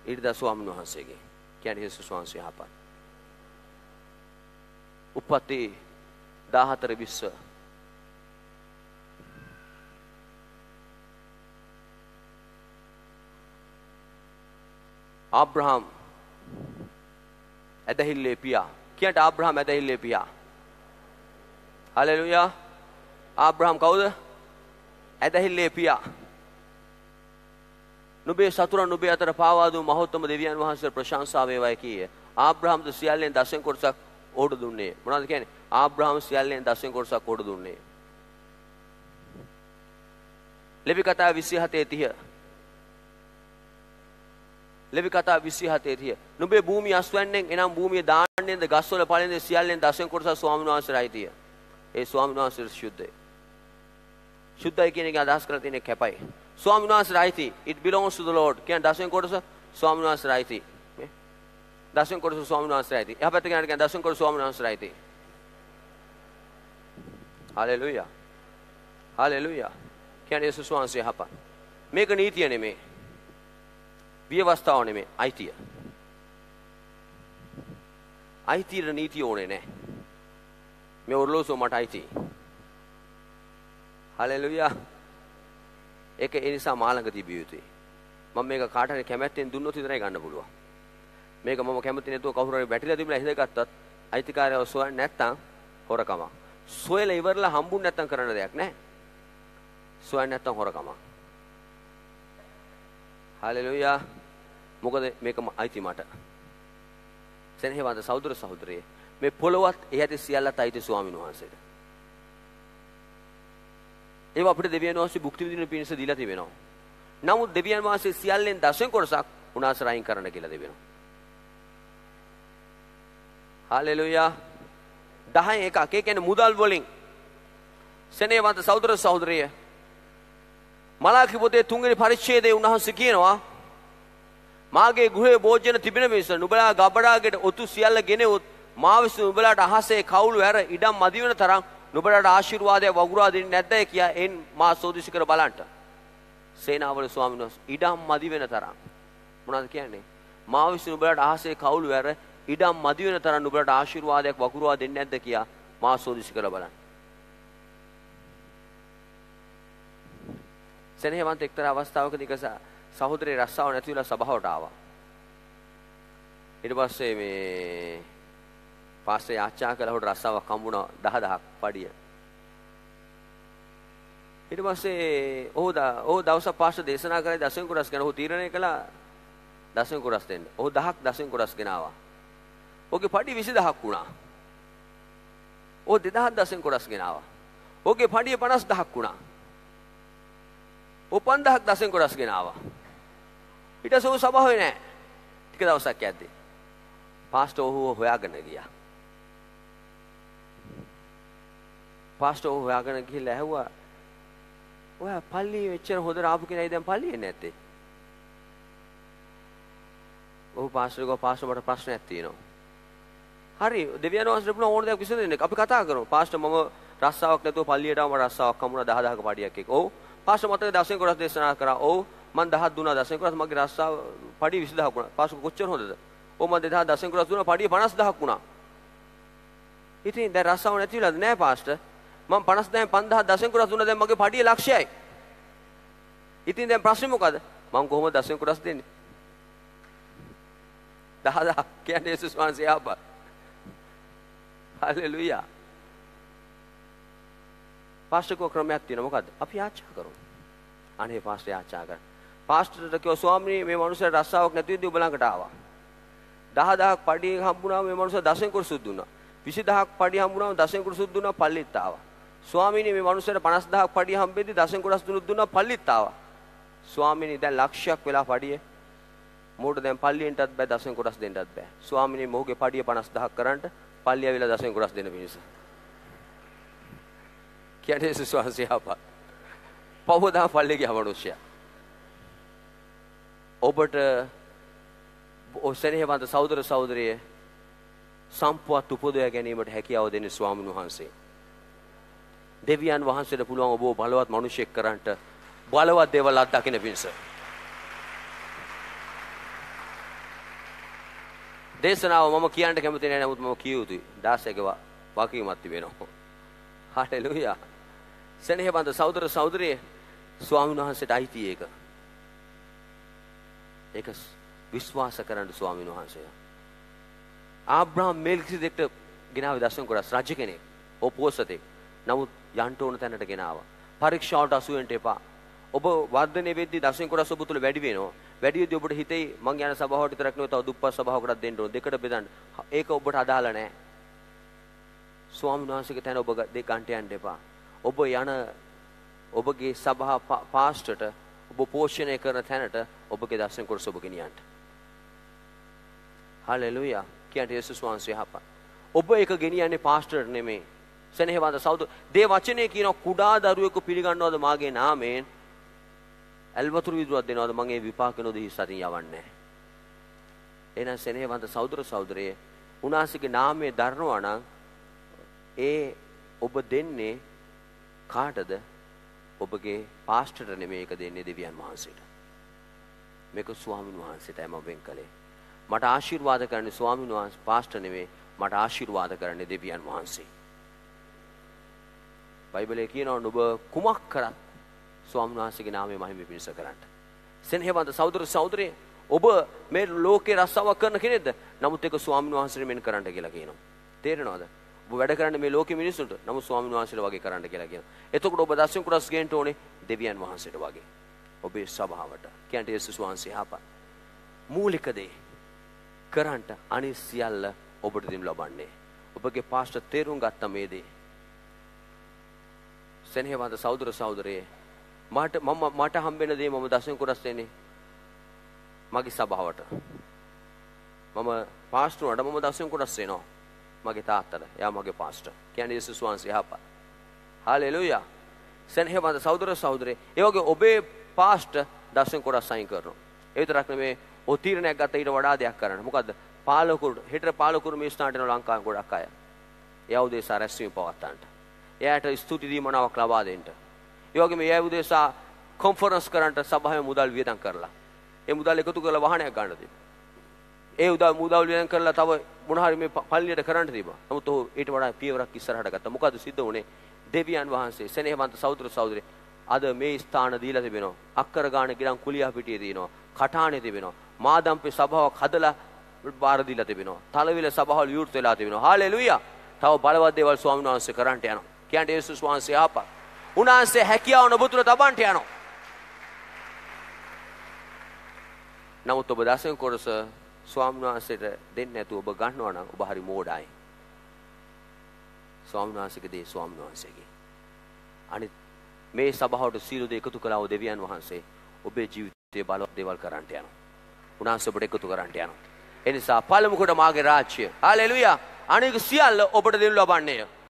ඊට ස්වාමීන් වහන්සේගේ කියන්නේ යේසුස් වහන්සේ යහපත්. උප්පත්ති 14 20 ආබ්‍රහම් ඇදහිල්ලේ පියා. කියන්ට ආබ්‍රහම් ඇදහිල්ලේ පියා. හලෙලුයා. ආබ්‍රහම් කවුද? ඇදහිල්ලේ පියා. නුබේ සතුරන් නුබේ අතර පාවා දූ මහෞත්තම දෙවියන් වහන්සේ ප්‍රශංසා වේවායි කීය. ආබ්‍රහම්ද සියල්ලෙන් දසෙන් කොටසක් ඕඩ දුන්නේ. මොනවද කියන්නේ? ආබ්‍රහම් සියල්ලෙන් දසෙන් කොටසක් ඕඩ දුන්නේ. ලෙවි කතා 27 30 ලෙවි කතා 27 30 නුඹේ භූමිය අස්වැන්නෙන් එනම් භූමිය දාන්නේද ගස්වල පළෙන්ද සියල්ලෙන් දසෙන් කොටසක් ස්වාමීන් වහන්සේලා අයිතිය. ඒ ස්වාමීන් වහන්සේ ශුද්ධයි. ශුද්ධයි කියන එක අදහස් කරලා තියෙන්නේ කැපයි. ස්වාමීන් වහන්සේට අයිති. it belongs to the Lord. කියන්නේ දසෙන් කොටස ස්වාමීන් වහන්සේට අයිති. දසෙන් කොටස ස්වාමීන් වහන්සේට අයිති. එහා පැත්තේ කෙනාට කියන්නේ දසෙන් කොටස ස්වාමීන් වහන්සේට අයිති. හalleluya. හalleluya. කියන්නේ යේසුස් වහන්සේ යහපත්. මේක නීතිය නෙමෙයි. විවස්ථාව නෙමෙයි අයිතිය. අයිතියට නීතිය ඕනේ නැහැ. මේ ඔරලෝසුව මට අයිති. හalleluya. ඒක ඒ නිසා මාළඟ තිබිය යුතුයි. මම මේක කාට හරි කැමැත්තෙන් දුන්නොත් විතරයි ගන්න පුළුවන්. මේක මම කැමති නැතුව කවුරු හරි බැටිලා තිබිලා හිතගත්තත් අයිතිකාරයව සොයන්නේ නැත්තම් හොරකම. සොයලා ඉවරලා හම්බුනේ නැත්තම් කරන්න දෙයක් නැහැ. සොයන්නේ නැත්තම් හොරකම. හalleluya. මොකද මේක අයිති මට. සෙනෙහවන්ත සහෝදර සහෝදරිය මේ පොළොවත් එහැති සියල්ලත් අයිති ස්වාමීන් වහන්සේට. ඒවා අපිට දෙවියන් වහන්සේ භුක්ති විඳින පිණිස දීලා තිබෙනවා. නමුත් දෙවියන් වහන්සේ සියල්ලෙන් දසෙන් කොටසක් උනාසර අයින් කරන්න කියලා දෙවෙනවා. හalleluya. 10 එකක් ඒ කියන්නේ මුදල් වලින් සෙනෙහවන්ත සහෝදර සහෝදරිය මලාකි පොතේ තුන්වෙනි පරිච්ඡේදයේ උන්වහන්සේ කියනවා මාගේ ගෘහයේ භෝජන තිබෙන මිස නුඹලා ගබඩාගෙට ඔතු සියල්ල ගෙනෙවොත් මා විසින් නුඹලාට අහසේ කවුළු හැර ඉඩම් මදි වෙන තරම් නුඹලාට ආශිර්වාදයක් වගුරා දෙන්නේ නැද්දයි කියා එන් මා සෝදිසි කර බලන්ට. සේනාවල ස්වාමීන් වහන්සේ ඉඩම් මදි වෙන තරම් මොනවද කියන්නේ? මා විසින් නුඹලාට අහසේ කවුළු හැර ඉඩම් මදි වෙන තරම් නුඹලාට ආශිර්වාදයක් වගුරා දෙන්නේ නැද්ද කියා මා සෝදිසි කර බලන්න. සෙනෙහවන්ත එක්තරා අවස්ථාවකදී එක සහෝදරේ රස්සාව නැති වෙලා සභාවට ආවා. ඊට පස්සේ මේ පාස්සේ යාච්චා කළහොට රස්සාවක් හම්බුණා 10000ක් පඩිය. ඊට පස්සේ ඔහු ඔහු දවසක් පාස්සේ දේශනා කරේ දසෙන් කුරස් ගැන ඔහු තීරණය කළා දසෙන් කුරස් දෙන්න. ඔහු 1000ක් දසෙන් කුරස් ගෙනාවා. ඔහුගේ පඩි 20000ක් වුණා. ඔහු 2000 දසෙන් කුරස් ගෙනාවා. ඔහුගේ පඩිය 50000ක් වුණා. ඔහු 5000ක් දසෙන් කුරස් ගෙනාවා. ඊට පස්සේ ඔහු සභාවේ නැහැ. ටික දවසක් යද්දී පාස්ටර් ඔහුව හොයාගෙන ගියා. පාස්ටර් ඔහු හොයාගෙන ගිහිල්ලා ඇහුවා ඔයා පල්ලියේ එච්චර හොඳට ආපු කෙනයි දැන් පල්ලියේ නැත්තේ. ඔහු පාස්ටර් ගෝ පාස්ටර් මට ප්‍රශ්නයක් තියෙනවා. හරි දෙවියන් වහන්සේ පුණා ඕන දෙයක් විසඳෙන්න අපි කතා කරමු. පාස්ටර් මම රස්සාවක් නැතුව පල්ලියට ආවම රස්සාවක් හම්බුණා 10000ක පඩියක් එක්ක. ඔව්. පාස්ටර් මතක දවසෙන් කොටස් දේශනා කරා. ඔව්. මම 10ක් දුන්නා දවසෙන් කොටස් මගේ රස්සාව පඩි 20000ක් වුණා. පාස්ටර් කොච්චර හොඳද? ඔව් මම 2000 දවසෙන් කොටස් දුන්නා පඩිය 50000ක් වුණා. ඉතින් දැන් රස්සාව නැති වෙලාද නෑ පාස්ටර්. මම 50000 5000 දසෙන් කුරස් දුන්නා දැන් මගේ පඩිය ලක්ෂයයි. ඉතින් දැන් ප්‍රශ්නේ මොකද? මම කොහොමද දසෙන් කුරස් දෙන්නේ? 10000 කියන්නේ යේසුස් වහන්සේ ආපා. හalleluya. පාස්ටර් කෝ ක්‍රමයක් තියෙනවා මොකද්ද? අපි ආචාර කරමු. අනේ පාස්ටර් ආචාර කර. පාස්ටර්ට කිව්වා ස්වාමීනි මේ මනුස්සයා රස්සාවක් නැති වෙද්දී ඔබ ළඟට ආවා. 10000ක් පඩිය හම්බුණාම මේ මනුස්සයා දසෙන් කුරසුත් දුන්නා. 20000ක් පඩිය හම්බුණාම දසෙන් කුරසුත් දුන්නා පල්ලිත් ආවා. ස්වාමීනි මේ මනුස්සයට 50000ක් පඩිය හම්බෙද්දි දසෙන් කොටස් දුනුත් දුන්නා පල්ලිත් ආවා. ස්වාමීනි දැන් ලක්ෂයක් වෙලා පඩිය. මෝට දැන් පල්ලියෙන්ටත් බෑ දසෙන් කොටස් දෙන්නත් බෑ. ස්වාමීනි මොහුගේ පඩිය 50000ක් කරන්ට පල්ලිය ඇවිල්ලා දසෙන් කොටස් දෙන්න පිණිස. කියන්නේ යේසුස් වහන්සේ ආපා. පවදා පල්ලිය ගියා මනුස්සයා. ඔබට ඔ සෙනෙහවන්ත සහෝදර සහෝදරිය සම්පුවත් උපදවා ගැනීමට හැකියාව දෙන්නේ ස්වාමීන් වහන්සේ. දෙවියන් වහන්සේට පුළුවන් ඔබ බලවත් මිනිසෙක් කරන්නට බලවත් දේවල් අත්දකින්න පිණිස. දේශනාව මම කියන්න කැමති නෑ නමුත් මම කිය යුතුයි. 16ක වකීමක් තිබෙනවා. හලෙලුයා. සෙනෙහවන්ත සහෝදර සහෝදරිය ස්වාමීන් වහන්සේට අයිති ඒක. ඒක විශ්වාස කරන්න ස්වාමීන් වහන්සේ. ආබ්‍රහම් මෙල්කිසෙදෙක්ට ගෙනාවේ දසුන් කොටස් රජ කෙනෙක්. ඔව් පෝසතෙක්. නමුත් යන්න ඕන තැනට ගෙනාවා. පරීක්ෂාවට අසු වෙන්න එපා. ඔබ වර්ධනය වෙද්දී දසුන් කොටස් ඔබ තුල වැඩි වෙනවා. වැඩි වෙද්දී ඔබට හිතෙයි මං යන සභාවට විතරක් නෙවෙයි තව දුප්පත් සභාවකටත් දෙන්න ඕන. දෙකට බෙදන්න. ඒක ඔබට අදාළ නැහැ. ස්වාමීන් වහන්සේගේ තැන ඔබ දෙක ගන්නට යන්න එපා. ඔබ යන ඔබගේ සභා පාස්ටර්ට ඔබ පෝෂණය කරන තැනට ඔබගේ දර්ශන කොටස ඔබ ගෙනියන්න. හලෙලුයා. කියන්ට යේසුස් වහන්සේ යහපත්. ඔබ ඒක ගෙනියන්නේ පාස්ටර්ට නෙමෙයි. සෙනෙහවන්ත සෞද දේ වචනේ කියන කුඩා දරුවෙකු පිළිගන්නවද මාගේ නාමයෙන් ඇල්වතුරු විදුවක් දෙනවද? මම ඒ විපාක නොදී සතින් යවන්නේ එහෙනම් සෙනෙහවන්ත සහෝදර සහෝදරියේ උනාසිගේ නාමයේ දරනවා නම් ඒ ඔබ දෙන්නේ කාටද? ඔබගේ පාස්ටර්ට නෙමෙයි ඒක දෙන්නේ දෙවියන් වහන්සේට. මේක ස්වාමින් වහන්සේටයි මම වෙන් කළේ. මට ආශිර්වාද කරන්නේ ස්වාමින් වහන්සේ පාස්ටර් නෙමෙයි මට ආශිර්වාද කරන්නේ දෙවියන් වහන්සේ. බයිබලයේ කියනවා ඔබ කුමක් කරත් ස්වාමීන් වහන්සේගේ නාමයේ මහිම පිණිස කරන්න. සෙනෙහවන්ත සහෝදර සහෝදරිය ඔබ මේ ලෝකේ රස්සාවක් කරන කෙනෙක්ද? නමුත් ඒක ස්වාමීන් වහන්සේට මෙන්න කරන්න කියලා කියනවා. තේරෙනවද? ඔබ වැඩ කරන්නේ මේ ලෝකෙ මිනිස්සුන්ට. නමුත් ස්වාමීන් වහන්සේට වගේ කරන්න කියලා කියනවා. එතකොට ඔබ දර්ශන කුරස් ගේන්න ඕනේ දෙවියන් වහන්සේට වගේ. ඔබේ ස්වභාවට. කියන්ට යේසුස් වහන්සේ හප. මූලික දේ කරන්ට අනිත් සියල්ල ඔබට දෙනු ලබන්නේ. ඔබගේ පාස්ටර් තේරුම් ගත්ත මේ දේ. සෙනෙහවන්ත සහෝදර සහෝදරියේ මට මම මට හම්බෙන දේ මම දසෙන් කොටස් දෙන්නේ මගේ සභාවට. මම පාස්ටර් වුණාට මම දසෙන් කොටස් වෙනවා. මගේ තාත්තට. එයා මගේ පාස්ටර්. කියන්නේ යේසුස් වහන්සේ යහපත්. හාලෙලූයා. සෙනෙහවන්ත සහෝදර සහෝදරියේ ඒ වගේ ඔබේ පාස්ටර් දසෙන් කොටස් සයින් කරනවා. ඒ විතරක් නෙමෙයි ඔ තීරණයක් ගත්ත ඊට වඩා දෙයක් කරන්න. මොකද්ද? පාලකුරු හෙටර පාලකුරු මේ ස්ථානට යන ලංකාවේ ගොඩක් අය. එයා උදේසා රැස්වීම පවත්තන්නට. එයාට ස්තුති දීමනාවක් ලබා දෙන්න. ඒ වගේම එයා උදේසා කොන්ෆරන්ස් කරන්නට සභාවේ මුදල් වියදම් කරලා. ඒ මුදල් එකතු කරලා වාහනයක් ගන්න තිබ්බා. ඒ උදා මුදල් වියදම් කරලා තව මොන හරි මේ පල්ලියට කරන්න තිබ්බා. නමුත් ඔහු ඊට වඩා පියවරක් ඉස්සරහට ගත්තා. මොකද සිද්ධ වුනේ? දෙවියන් වහන්සේ සෙනෙහවන්ත සහෝදර සහෝදරි අද මේ ස්ථාන දීලා තිබෙනවා. අක්කර ගාන ගිරන් කුලියා පිටියේ තියෙනවා. කටානේ තිබෙනවා. මාදම්පේ සභාවක් හදලා බාර දීලා තිබෙනවා. තලවිල සභාවල් විවෘත වෙලා තිබෙනවා. හාලෙලූයා. තව බලවත් දේවල් ස්වාමීන් වහන්සේ කරන්නට යනවා. කියන්ට යේසුස් වහන්සේ ආපා. උන්වහන්සේ හැකියාව ඔබ තුල තබන්ට යනවා. නමුත් ඔබ දසෙන් කොටස ස්වාමීන් වහන්සේට දෙන්නේ නැතුව ඔබ ගන්නවා නම් ඔබ හරි මෝඩයි. ස්වාමීන් වහන්සේගේ දේ ස්වාමීන් වහන්සේගේ. අනිත් මේ සභාවට සීල දේ එකතු කළා වූ දෙවියන් වහන්සේ ඔබේ ජීවිතයේ බලවත් දේවල් කරන්නට යනවා. උන්වහන්සේ ඔබට එකතු කරන්නට යනවා. ඒ නිසා පළමු කොට මාගේ රාජ්‍ය. හalleluya. අනික සියල්ල ඔබට දෙනු ලබන්නේය.